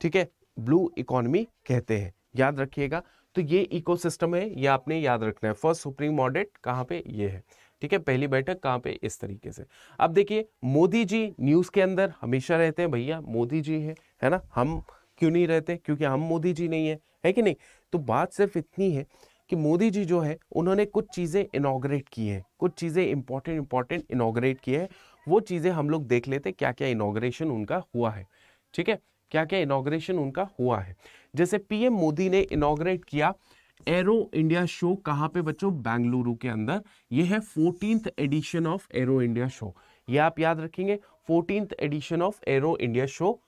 ठीक है? ब्लू इकोनॉमी कहते हैं। याद रखिएगा। तो ये इकोसिस्टम है, ये आपने याद रखना है। फ़र्स्ट सुप्रीम ऑडिट कहाँ पे? ये है। ठीक है, पहली बैठक कहाँ पे इस तरीके से। अब देखिए, मोदी जी न्यूज़ के अंदर हमेशा रहते हैं, भैया मोदी जी है है ना? हम क्यों नहीं रहते? क्योंकि हम मोदी जी नहीं है है कि नहीं? तो बात सिर्फ़ इतनी है कि मोदी जी जो है, उन्होंने कुछ चीज़ें इनाग्रेट की हैं, कुछ चीज़ें इंपॉर्टेंट इंपॉर्टेंट इनाग्रेट की है। वो चीज़ें हम लोग देख लेते क्या क्या इनाग्रेशन उनका हुआ है, ठीक है? क्या क्या इनाग्रेशन उनका हुआ है। जैसे पीएम मोदी ने इनाग्रेट किया एरो इंडिया शो कहाँ पे बच्चों? बेंगलुरु के अंदर। ये है fourteen edition of aero India show ये आप याद रखेंगे fourteen edition of aero India show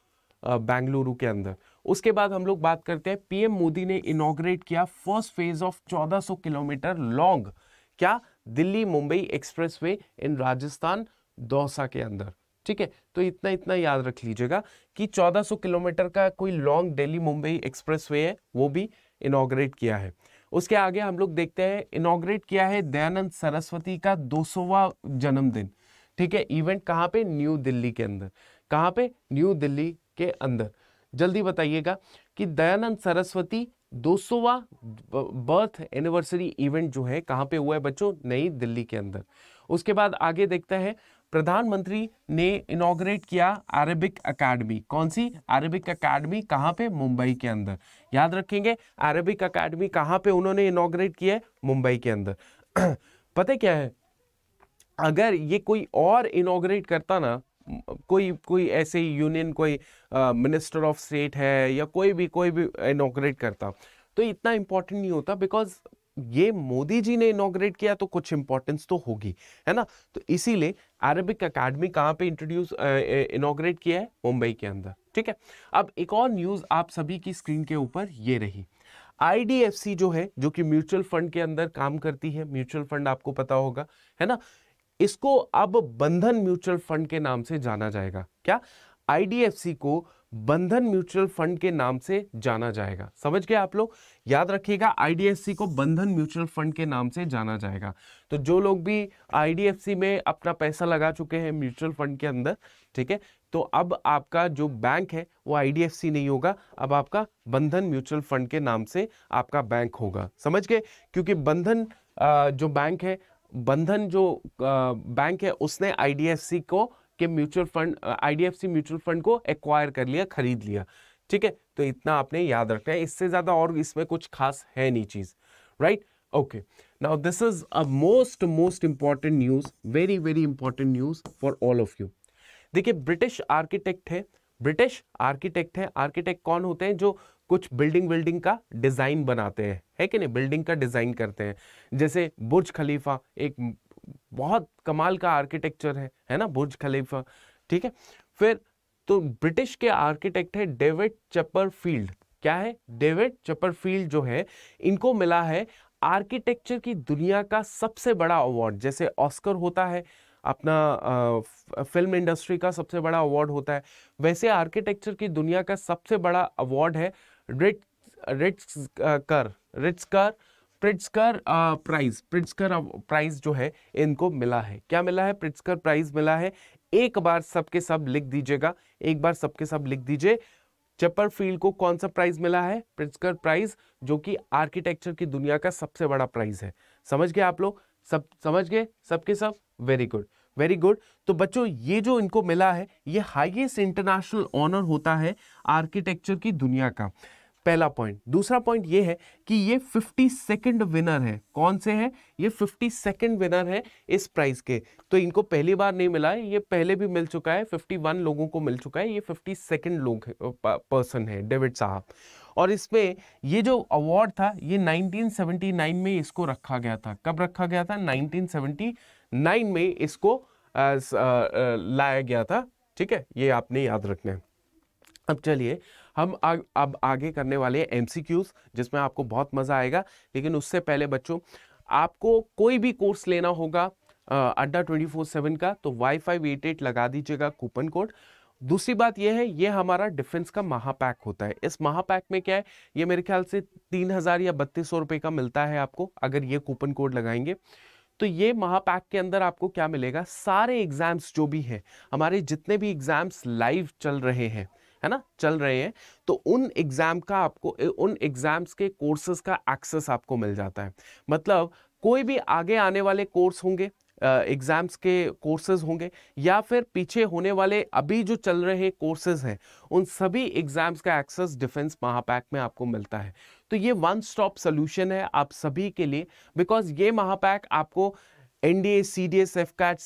Bengaluru के अंदर। उसके बाद हम लोग बात करते हैं, पीएम मोदी ने इनोग्रेट किया first phase of 1400 kilometre long क्या? दिल्ली मुंबई एक्सप्रेसवे इन राजस्थान, दौसा के अंदर। ठीक है? तो इतना इतना याद रख लीजिएगा कि 1400 किलोमीटर का कोई लॉन्ग दिल्ली मुंबई एक्सप्रेसवे है, वो भी इनोग्रेट किया है। उसके आगे हम लोग देखते हैं इनोग्रेट किया है दयानंद सरस्वती का दो जन्मदिन। ठीक है इवेंट कहाँ पे? न्यू दिल्ली के अंदर। कहाँ पे? न्यू दिल्ली के अंदर। जल्दी बताइएगा कि दयानंद सरस्वती 200वां बर्थ एनिवर्सरी इवेंट जो है, कहाँ पे हुआ है बच्चों? नई दिल्ली के अंदर। उसके बाद आगे देखते हैं प्रधानमंत्री ने इनोग्रेट किया अरेबिक अकेडमी कौन सी? अरेबिक अकेडमी कहाँ पे? मुंबई के अंदर। याद रखेंगे अरेबिक अकेडमी कहाँ पे उन्होंने इनोग्रेट किया है? मुंबई के अंदर। पता क्या है? अगर ये कोई और इनोग्रेट करता ना, कोई कोई ऐसे यूनियन कोई मिनिस्टर ऑफ़ स्टेट है या कोई भी कोई भी इनोग्रेट करता तो इतना इंपॉर्टेंट नहीं होता बिकॉज़ ये मोदी जी ने इनोग्रेट किया तो कुछ इंपॉर्टेंस तो होगी, है ना? तो इसीलिए अरबिक अकेडमी कहाँ पे इंट्रोड्यूस इनोग्रेट किया है? मुंबई के अंदर, ठीक है? अब एक और न्यूज़ आप सभी की स्क्रीन के ऊपर ये रही। आईडीएफसी जो है, जो कि म्यूचुअल फंड के अंदर काम करती है म्यूचुअल फंड आपको पता होगा, है ना? इसको अब बंधन म्यूचुअल फंड के नाम से जाना जाएगा। क्या? आईडीएफसी को बंधन म्यूचुअल फंड के नाम से जाना जाएगा। समझ गए आप लोग? याद रखिएगा आईडीएफसी को बंधन म्यूचुअल फंड के नाम से जाना जाएगा। तो जो लोग भी आईडीएफसी में अपना पैसा लगा चुके हैं म्यूचुअल फंड के अंदर, ठीक है? तो अब आपका जो बैंक है, वो आईडीएफसी नहीं होगा। अब आपका बंधन म्यूचुअल फंड के नाम से आपका बैंक होगा। समझ गए? क्योंकि बंधन जो बैंक है, बंधन जो बैंक है, उसने आईडीएफसी को के mutual fund IDFC mutual fund को एक्वायर कर लिया, खरीद लिया। ठीक है? तो इतना आपने याद रखना है। इससे ज़्यादा और इसमें कुछ खास है नहीं चीज़। Right okay now this is a most most important news very very important news for all of you देखिए ब्रिटिश आर्किटेक्ट है। ब्रिटिश आर्किटेक्ट है। आर्किटेक्ट कौन होते हैं? जो कुछ बिल्डिंग बिल्डिंग का डिज़ाइन बनाते हैं। है कि नहीं? बिल्डिंग का डिज़ाइन करते हैं। जैसे बुर्ज खलीफा एक बहुत कमाल का आर्किटेक्चर है है ना बुर्ज खलीफा। ठीक है? फिर तो ब्रिटिश के आर्किटेक्ट है डेविड चपरफील्ड। क्या है? डेविड चपरफील्ड जो है इनको मिला है आर्किटेक्चर की दुनिया का सबसे बड़ा अवार्ड। जैसे ऑस्कर होता है अपना आ, फ़िल्म इंडस्ट्री का सबसे बड़ा अवार्ड होता है वैसे आर्किटेक्चर की दुनिया का सबसे बड़ा अवार्ड है रिट रिट्स कर रिट्स कर प्रिट्सकर प्राइज प्रिट्सकर प्राइज जो है, इनको मिला है। क्या मिला है? प्रिट्सकर प्राइज मिला है। एक बार सबके सब लिख दीजिएगा। एक बार सबके सब लिख दीजिए। चपरफील्ड को कौन सा प्राइज मिला है? प्रिट्सकर प्राइज जो कि आर्किटेक्चर की दुनिया का सबसे बड़ा प्राइज है। समझ गए आप लोग? सब, समझ गए? सबके सब? वेरी गुड वेरी गुड तो बच्चों, ये जो इनको मिला है, ये हाईएस्ट इंटरनेशनल ऑनर होता है आर्किटेक्चर की दुनिया का। पहला पॉइंट दूसरा पॉइंट ये है कि ये फिफ्टी सेकेंड विनर है. कौन से है? ये फिफ्टी सेकेंड विनर है इस प्राइज के. तो इनको पहली बार नहीं मिला है. ये पहले भी मिल चुका है. फिफ्टी वन लोगों को मिल चुका है. ये फिफ्टी सेकेंड लोग पर्सन है डेविड साहब. और इसमें ये जो अवार्ड था, ये 1979 में इसको रखा गया था. कब रखा गया था? 1979 में इसको लाया गया था. ठीक है? ये आपने याद रखना है. अब चलिए हम आ, अब आगे करने वाले हैं एमसीक्यूज जिसमें आपको बहुत मज़ा आएगा। लेकिन उससे पहले बच्चों आपको कोई भी कोर्स लेना होगा अड्डा ट्वेंटी फोर सेवन का तो वाई फाइव एट एट लगा दीजिएगा कूपन कोड। दूसरी बात यह है ये हमारा डिफेंस का महापैक होता है। इस महापैक में क्या है ये मेरे ख्याल से तीन हज़ार या बत्तीस सौ रुपए का मिलता है आपको अगर ये कूपन कोड लगाएँगे। तो ये महापैक के अंदर आपको क्या मिलेगा सारे एग्ज़ाम्स जो भी हैं हमारे जितने भी एग्ज़ाम्स लाइव चल रहे हैं है ना, चल रहे हैं तो उन एग्ज़ाम का आपको उन एग्ज़ाम्स के कोर्सेज का एक्सेस आपको मिल जाता है। मतलब कोई भी आगे आने वाले कोर्स होंगे एग्ज़ाम्स के कोर्सेज होंगे, या फिर पीछे होने वाले अभी जो चल रहे कोर्सेज हैं, उन सभी एग्ज़ाम्स का एक्सेस डिफेंस महापैक में आपको मिलता है। तो ये वन स्टॉप सोल्यूशन है आप सभी के लिए बिकॉज़ ये महापैक आपको एनडीए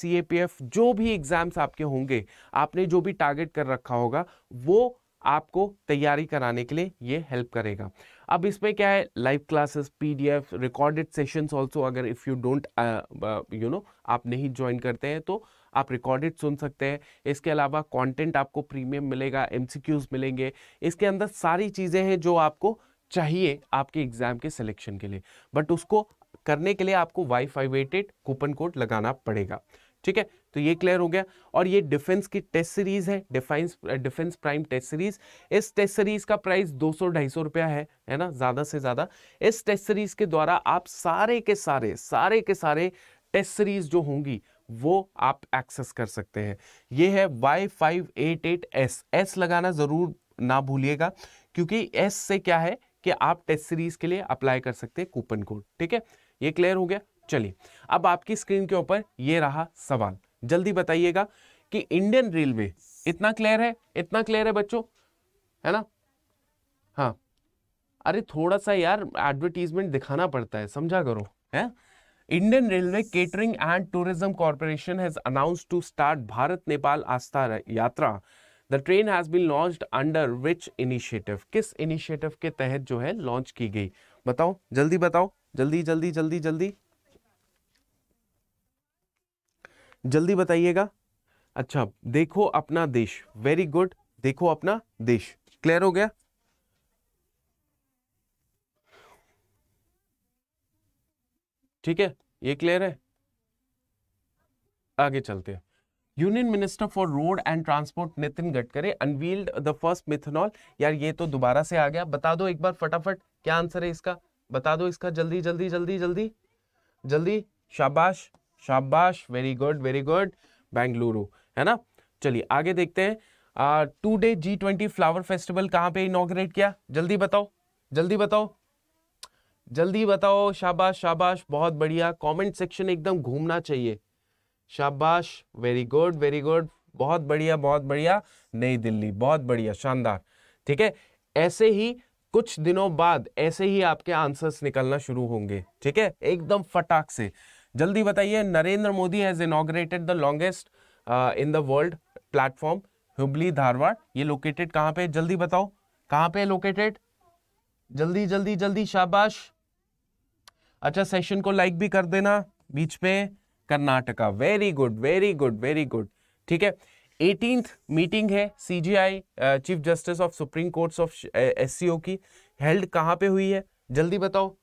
ए पी एफ़ जो भी एग्ज़ाम्स आपके होंगे, आपने जो भी टारगेट कर रखा होगा, वो आपको तैयारी कराने के लिए ये हेल्प करेगा। अब इसमें क्या है? Live classes PDF recorded sessions also अगर if you don't you know आप नहीं ज्वाइन करते हैं तो आप रिकॉर्डेड सुन सकते हैं। इसके अलावा कंटेंट आपको प्रीमियम मिलेगा एमसीक्यूज मिलेंगे। इसके अंदर सारी चीज़ें हैं जो आपको चाहिए आपके एग्ज़ाम के सिलेक्शन के लिए। बट उसको करने के लिए आपको Y five eight eight coupon code लगाना पड़ेगा। ठीक है? तो ये क्लियर हो गया और ये डिफेंस की टेस्ट सीरीज़ है। Defence defence prime test series इस टेस्ट सीरीज़ का प्राइस 200 ढाई रुपया है है ना? ज़्यादा से ज़्यादा। इस टेस्ट सीरीज़ के द्वारा आप सारे के सारे सारे के सारे टेस्ट सीरीज़ जो होंगी, वो आप एक्सेस कर सकते हैं। ये है Y five eight eight S S लगाना ज़रूर ना भूलिएगा, क्योंकि एस से क्या है कि आप टेस्ट सीरीज़ के लिए अप्लाई कर सकते हैं कूपन कोड ठीक है? ये क्लियर हो गया? चलिए, अब आपकी स्क्रीन के ऊपर ये रहा सवाल। जल्दी बताइएगा कि इंडियन रेलवे इतना क्लियर है? इतना क्लियर है बच्चों? है ना? हाँ। अरे थोड़ा सा यार एडवर्टीजमेंट दिखाना पड़ता है, समझा करो। है? Indian railway catering and tourism corporation has announce to start Bharat Nepal Aastha Yatra. The train has been launched under which initiative किस इनिशिएटिव के तहत जो है लॉन्च की गई? बताओ, जल्दी बताओ। जल्दी जल्दी जल्दी जल्दी। जल्दी बताइएगा। अच्छा देखो अपना देश। वेरी गुड देखो अपना देश। क्लियर हो गया? ठीक है, ये क्लियर है? आगे चलते हैं। Union minister for road and transport Nitin Gadkari unveiled the first methanol यार, ये तो दोबारा से आ गया। बता दो एक बार फटाफट, क्या आंसर है इसका? बता दो इसका, जल्दी जल्दी जल्दी जल्दी। जल्दी। शाबाश शाबाश। Very good very good Bengaluru, है ना? चलिए, आगे देखते हैं। Two day G twenty flower festival कहाँ पे इनोग्रेट किया? जल्दी बताओ जल्दी बताओ। जल्दी बताओ, शाबाश शाबाश। बहुत बढ़िया। कमेंट सेक्शन एकदम घूमना चाहिए। शाबाश। वेरी गुड वेरी गुड बहुत बढ़िया बहुत बढ़िया। नई दिल्ली, बहुत बढ़िया, शानदार। ठीक है? ऐसे ही कुछ दिनों बाद ऐसे ही आपके आंसर्स निकलना शुरू होंगे, ठीक है? एकदम फटाक से। जल्दी बताइए, Narendra Modi has inaugurated the longest in the world platform Hubli Dharwad ये लोकेटेड कहाँ पे? जल्दी बताओ। कहाँ पे लोकेटेड जल्दी जल्दी जल्दी, शाबाश। अच्छा सेशन को लाइक भी कर देना, बीच में Karnataka. Very good very good very good ठीक है? एटीन मीटिंग है CGI chief justice of supreme courts of SCO की हेल्ड कहाँ पे हुई है? जल्दी बताओ।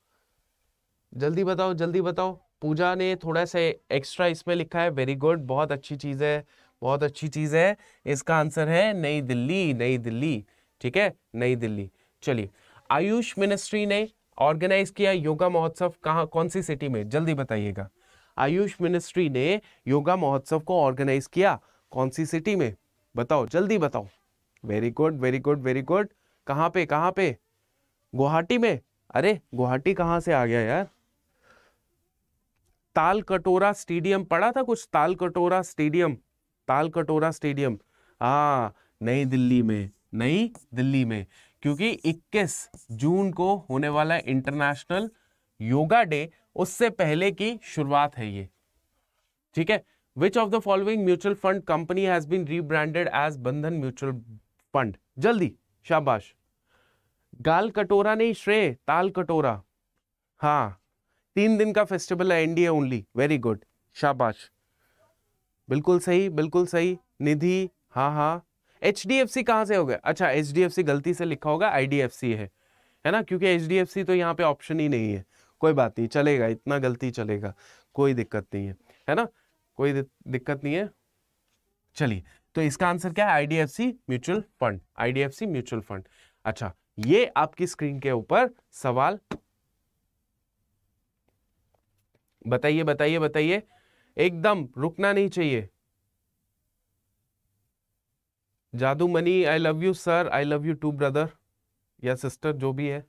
जल्दी बताओ जल्दी बताओ। पूजा ने थोड़ा सा एक्स्ट्रा इसमें लिखा है। वेरी गुड बहुत अच्छी चीज़ है, बहुत अच्छी चीज़ है। इसका आंसर है, नई दिल्ली नई दिल्ली। ठीक है? नई दिल्ली। चलिए, आयुष मिनिस्ट्री ने ऑर्गेनाइज किया योगा महोत्सव कहाँ, कौन सी सिटी में? जल्दी बताइएगा। आयुष मिनिस्ट्री ने योगा महोत्सव को ऑर्गेनाइज किया। कौन सी सिटी में? बताओ, जल्दी बताओ। Very good very good very good कहाँ पे कहाँ पे? गुवाहाटी में? अरे, गुवाहाटी कहाँ से आ गया यार? ताल कटोरा स्टेडियम, पढ़ा था कुछ? ताल कटोरा स्टेडियम ताल कटोरा स्टेडियम। हाँ नई दिल्ली में, नई दिल्ली में। क्योंकि 21 जून को होने वाला इंटरनेशनल योगा डे उससे पहले की शुरुआत है ये। ठीक है? Which of the following mutual fund company has been rebranded as Bandhan mutual fund जल्दी, शाबाश। गाल कटोरा नहीं, श्रेय, ताल कटोरा। हाँ तीन दिन का फेस्टिवल है एनडीए ओनली वेरी गुड शाबाश। बिल्कुल सही बिल्कुल सही, निधि हाँ हाँ। एच डी एफ़ सी कहाँ से हो गया? अच्छा एच डी एफ़ सी गलती से लिखा होगा आई डी एफ़ सी है। है ना? क्योंकि एच डी एफ़ सी तो यहाँ पे ऑप्शन ही नहीं है। कोई बात नहीं, चलेगा, इतना गलती चलेगा, कोई दिक्कत नहीं है। है ना? कोई दिक्कत नहीं है। चलिए तो इसका आंसर क्या है? IDFC mutual fund IDFC mutual fund. अच्छा ये आपकी स्क्रीन के ऊपर सवाल बताइए बताइए बताइए। एकदम रुकना नहीं चाहिए। Jaadu money I love you sir I love you too brother या सिस्टर जो भी है।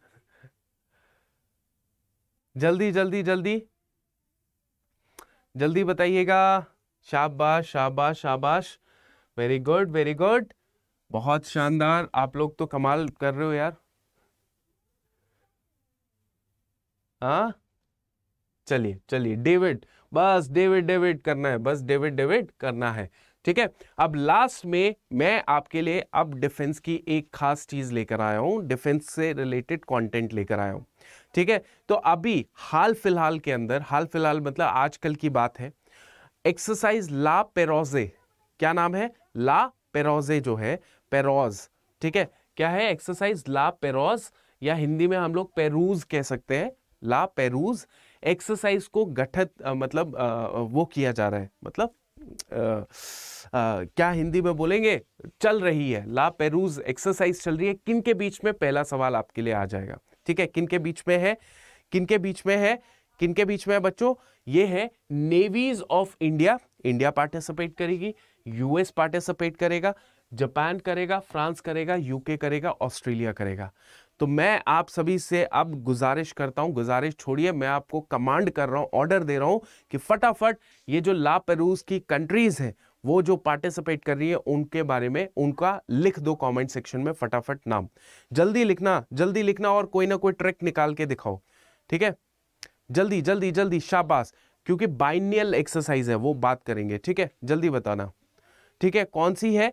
जल्दी जल्दी जल्दी। जल्दी बताइएगा। शाबाश शाबाश शाबाश। वेरी गुड वेरी गुड बहुत शानदार। आप लोग तो कमाल कर रहे हो यार। हाँ? चलिए चलिए। डेविड, बस डेविड डेविड करना है। बस डेविड डेविड करना है। ठीक है? अब लास्ट में मैं आपके लिए अब डिफेंस की एक खास चीज़ लेकर आया हूँ। डिफेंस से रिलेटेड कंटेंट लेकर आया हूँ। ठीक है? तो अभी हाल फ़िलहाल के अंदर हाल फ़िलहाल मतलब आजकल की बात है एक्सरसाइज ला पेरोजे क्या नाम है? ला पेरोजे जो है पेरोज ठीक है? क्या है एक्सरसाइज ला पेरोज या हिंदी में हम लोग पेरूज कह सकते हैं ला पेरूज एक्सरसाइज को गठित मतलब आ, वो किया जा रहा है मतलब आ, आ, क्या हिंदी में बोलेंगे? चल रही है ला पेरूज एक्सरसाइज चल रही है किन के बीच में? पहला सवाल आपके लिए आ जाएगा। ठीक है? किन के बीच में है? किन के बीच में है? किन के बीच में है बच्चों? ये है navies of India. India participate करेगी, यूएस पार्टिसिपेट करेगा, जापान करेगा, फ्रांस करेगा, यूके करेगा, ऑस्ट्रेलिया करेगा। तो मैं आप सभी से अब गुजारिश करता हूँ, गुजारिश छोड़िए, मैं आपको कमांड कर रहा हूँ, ऑर्डर दे रहा हूँ कि फटाफट ये जो ला पेरूज की कंट्रीज़ हैं वो जो पार्टिसिपेट कर रही है, उनके बारे में उनका लिख दो कमेंट सेक्शन में फटाफट नाम। जल्दी लिखना जल्दी लिखना और कोई ना कोई ट्रिक निकाल के दिखाओ, ठीक है? जल्दी जल्दी जल्दी, शाबाश। क्योंकि बाइनियल एक्सरसाइज है, वो बात करेंगे, ठीक है? जल्दी बताना, ठीक है? कौन सी है?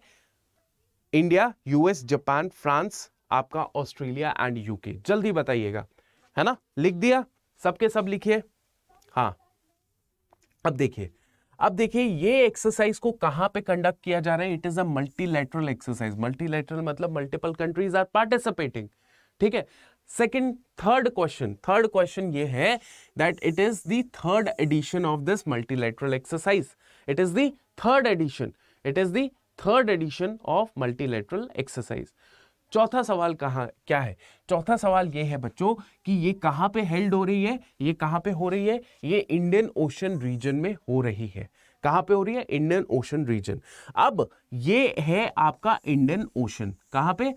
इंडिया यूएस जापान फ्रांस आपका ऑस्ट्रेलिया एंड यूके जल्दी बताइएगा, है ना? लिख दिया? सबके सब लिखिए? हाँ। अब देखिए अब देखिए, ये एक्सरसाइज को कहाँ पे कंडक्ट किया जा रहा है? It is a multilateral exercise multilateral मतलब मल्टीपल कंट्रीज़ आर पार्टिसिपेटिंग ठीक है? Second third question third question ये है that it is the third edition of this multilateral exercise it is the third edition it is the third edition of multilateral exercise चौथा सवाल कहा, क्या है? चौथा सवाल ये है बच्चों कि ये कहाँ पे हेल्ड हो रही है? ये कहाँ पे हो रही है? ये इंडियन ओशन रीजन में हो रही है। कहाँ पे हो रही है? इंडियन ओशन रीजन अब ये है आपका इंडियन ओशन कहाँ पे?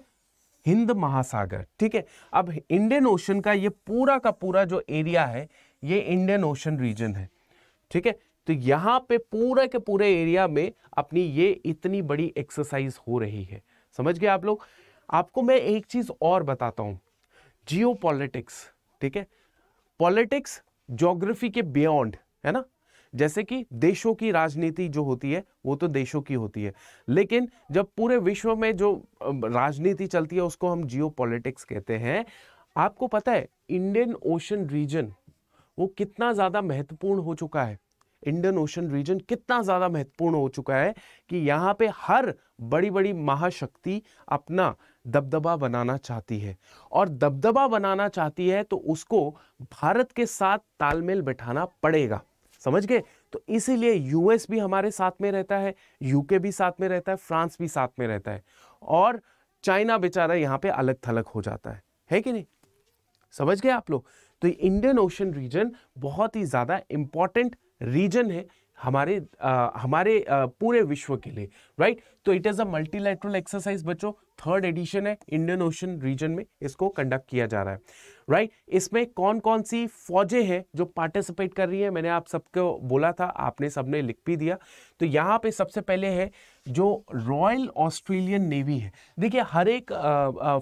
हिंद महासागर। ठीक है? अब इंडियन ओशन का ये पूरा का पूरा जो एरिया है, ये इंडियन ओशन रीजन है। ठीक है? तो यहाँ पे पूरे के पूरे एरिया में अपनी ये इतनी बड़ी एक्सरसाइज हो रही है। समझ गए आप लोग? आपको मैं एक चीज़ और बताता हूँ। जियो ठीक है? पॉलिटिक्स ज्योग्राफी के बियॉन्ड है ना? जैसे कि देशों की राजनीति जो होती है, वो तो देशों की होती है। लेकिन जब पूरे विश्व में जो राजनीति चलती है, उसको हम जियो कहते हैं। आपको पता है इंडियन ओशन रीजन वो कितना ज़्यादा महत्वपूर्ण हो चुका है। इंडियन ओशन रीजन कितना ज़्यादा महत्वपूर्ण हो चुका है कि यहाँ पे हर बड़ी बड़ी महाशक्ति अपना दबदबा बनाना चाहती है। और दबदबा बनाना चाहती है तो उसको भारत के साथ तालमेल बैठाना पड़ेगा। समझ गए? तो इसीलिए यूएस भी हमारे साथ में रहता है यूके भी साथ में रहता है फ्रांस भी साथ में रहता है। और चाइना बेचारा यहाँ पे अलग थलग हो जाता है। है कि नहीं? समझ गए आप लोग? तो इंडियन ओशन रीजन बहुत ही ज़्यादा इंपॉर्टेंट रीजन है। हमारे आ, हमारे आ, पूरे विश्व के लिए राइट तो it is a multilateral exercise बच्चों। थर्ड एडिशन है इंडियन ओशन रीजन में इसको कंडक्ट किया जा रहा है राइट right? इसमें कौन कौन सी फौजें हैं जो पार्टिसिपेट कर रही है? मैंने आप सबको बोला था आपने सबने लिख भी दिया। तो यहाँ पे सबसे पहले है जो रॉयल ऑस्ट्रेलियन नेवी है। देखिए हर एक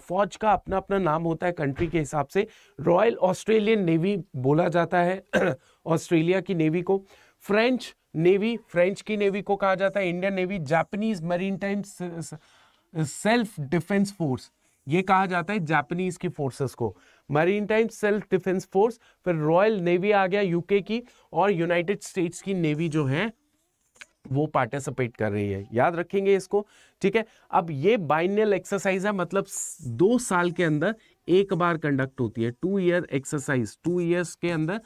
फौज का अपना अपना नाम होता है कंट्री के हिसाब से। रॉयल ऑस्ट्रेलियन नेवी बोला जाता है ऑस्ट्रेलिया की नेवी को। फ्रेंच नेवी, फ्रेंच की नेवी को कहा जाता है, Indian navy, Japanese maritime self defence force. ये कहा जाता है जापानीज की फोर्सेस को। Maritime self defence force, फिर रॉयल नेवी आ गया यूके की, और यूनाइटेड स्टेट्स की नेवी जो है, वो पार्टिसिपेट कर रही है। याद रखेंगे इसको, ठीक है? अब ये बाइनियल एक्सरसाइज है मतलब दो साल के अंदर एक बार कंडक्ट होती है। Two year exercise, two years के अंदर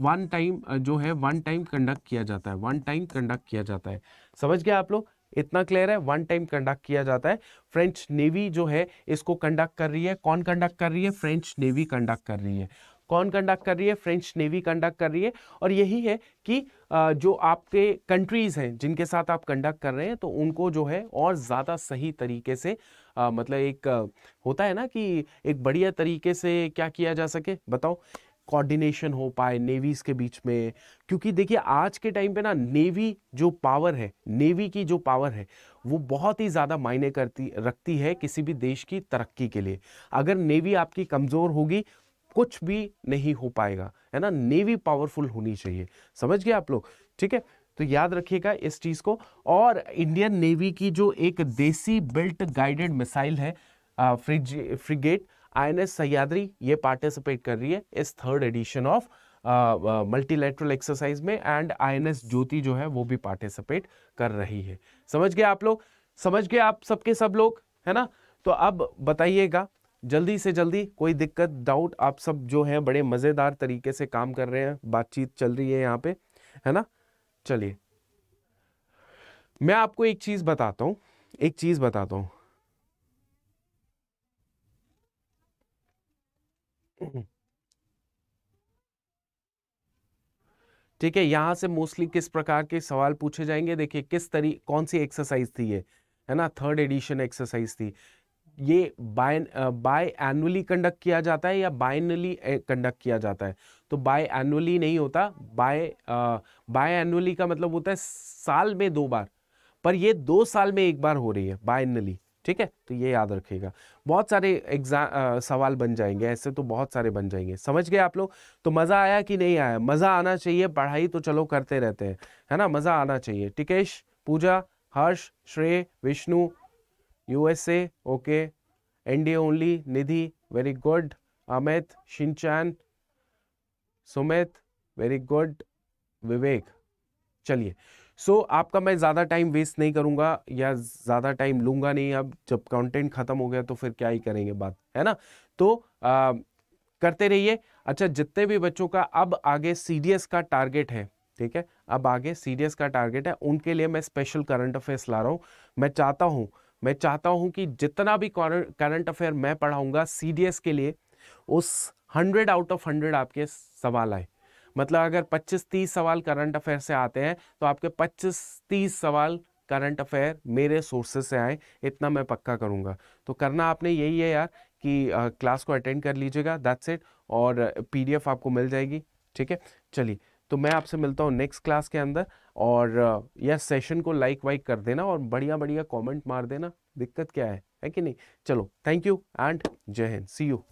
वन टाइम जो है वन टाइम कंडक्ट किया जाता है वन टाइम कंडक्ट किया जाता है। समझ गया आप लोग? इतना क्लियर है? वन टाइम कंडक्ट किया जाता है। फ्रेंच नेवी जो है, इसको कंडक्ट कर रही है। कौन कंडक्ट कर रही है? फ्रेंच नेवी कंडक्ट कर रही है। कौन कंडक्ट कर रही है? फ्रेंच नेवी कंडक्ट कर रही है। और यही है कि जो आपके कंट्रीज़ हैं, जिनके साथ आप कंडक्ट कर रहे हैं तो उनको जो है, और ज़्यादा सही तरीके से मतलब एक, होता है ना कि एक बढ़िया तरीके से क्या किया जा सके? बताओ। कोऑर्डिनेशन हो पाए नेवीज के बीच में। क्योंकि देखिए, आज के टाइम पे ना नेवी जो पावर है नेवी की जो पावर है, वो बहुत ही ज़्यादा मायने करती, रखती है किसी भी देश की तरक्की के लिए। अगर नेवी आपकी कमज़ोर होगी, कुछ भी नहीं हो पाएगा, है ना? नेवी पावरफुल होनी चाहिए। समझ गए आप लोग? ठीक है? तो याद रखिएगा इस चीज़ को। और इंडियन नेवी की जो एक देसी बिल्ट गाइडेड मिसाइल है फ्रिज फ्रिगेट आईएनएस सह्याद्री ये पार्टिसिपेट कर रही है इस third edition of multilateral exercise में एंड आईएनएस ज्योति जो है वो भी पार्टिसिपेट कर रही है। समझ गए आप लोग? समझ गए आप सबके सब लोग? है ना? तो अब बताइएगा, जल्दी से जल्दी, कोई दिक्कत डाउट आप सब जो है, बड़े मज़ेदार तरीके से काम कर रहे हैं, बातचीत चल रही है यहाँ पे, है ना? चलिए। मैं आपको एक चीज़ बताता हूँ, एक चीज़ बताता हूँ। ठीक है, यहाँ से मोस्टली किस प्रकार के सवाल पूछे जाएँगे? देखिए, किस तरी, कौन सी एक्सरसाइज थी ये? है ना? थर्ड एडिशन एक्सरसाइज थी। ये बाय बाय एनुअली कंडक्ट किया जाता है या बायनली कंडक्ट किया जाता है? तो बाय एनुअली नहीं होता। बाय बाय एनुअली का मतलब होता है साल में दो बार। पर ये दो साल में एक बार हो रही है बायनली ठीक है? तो ये याद रखिएगा। बहुत सारे एग्ज़ाम सवाल बन जाएँगे, ऐसे तो बहुत सारे बन जाएँगे। समझ गए आप लोग? तो मज़ा आया कि नहीं आया? मज़ा आना चाहिए, पढ़ाई तो चलो करते रहते हैं, है ना? मज़ा आना चाहिए। Tikesh, Pooja, Harsh, Shrey, Vishnu USA okay. NDA only Nidhi very good Amit, Shinchan, Sumit very good Vivek, चलिए। सो so, आपका मैं ज़्यादा टाइम वेस्ट नहीं करूँगा या ज़्यादा टाइम लूँगा नहीं। अब जब कंटेंट ख़त्म हो गया तो फिर क्या ही करेंगे बात है ना? तो आ, करते रहिए। अच्छा जितने भी बच्चों का अब आगे सीडीएस का टारगेट है ठीक है? अब आगे सीडीएस का टारगेट है उनके लिए मैं स्पेशल करंट अफेयर्स ला रहा हूँ। मैं चाहता हूँ मैं चाहता हूँ कि जितना भी करंट अफेयर मैं पढ़ाऊँगा सी के लिए उस हंड्रेड आउट ऑफ़ हंड्रेड आपके सवाल आए। मतलब अगर 25-30 सवाल करंट अफेयर से आते हैं तो आपके 25-30 सवाल करंट अफेयर मेरे सोर्सेज से आए इतना मैं पक्का करूँगा। तो करना आपने यही है यार कि आ, क्लास को अटेंड कर लीजिएगा दैट्स इट और पीडीएफ आपको मिल जाएगी ठीक है? चलिए तो मैं आपसे मिलता हूँ नेक्स्ट क्लास के अंदर और यह सेशन को लाइक वाइक कर देना और बढ़िया बढ़िया कमेंट मार देना दिक्कत क्या है है कि नहीं? चलो थैंक यू एंड जय हिंद सी यू।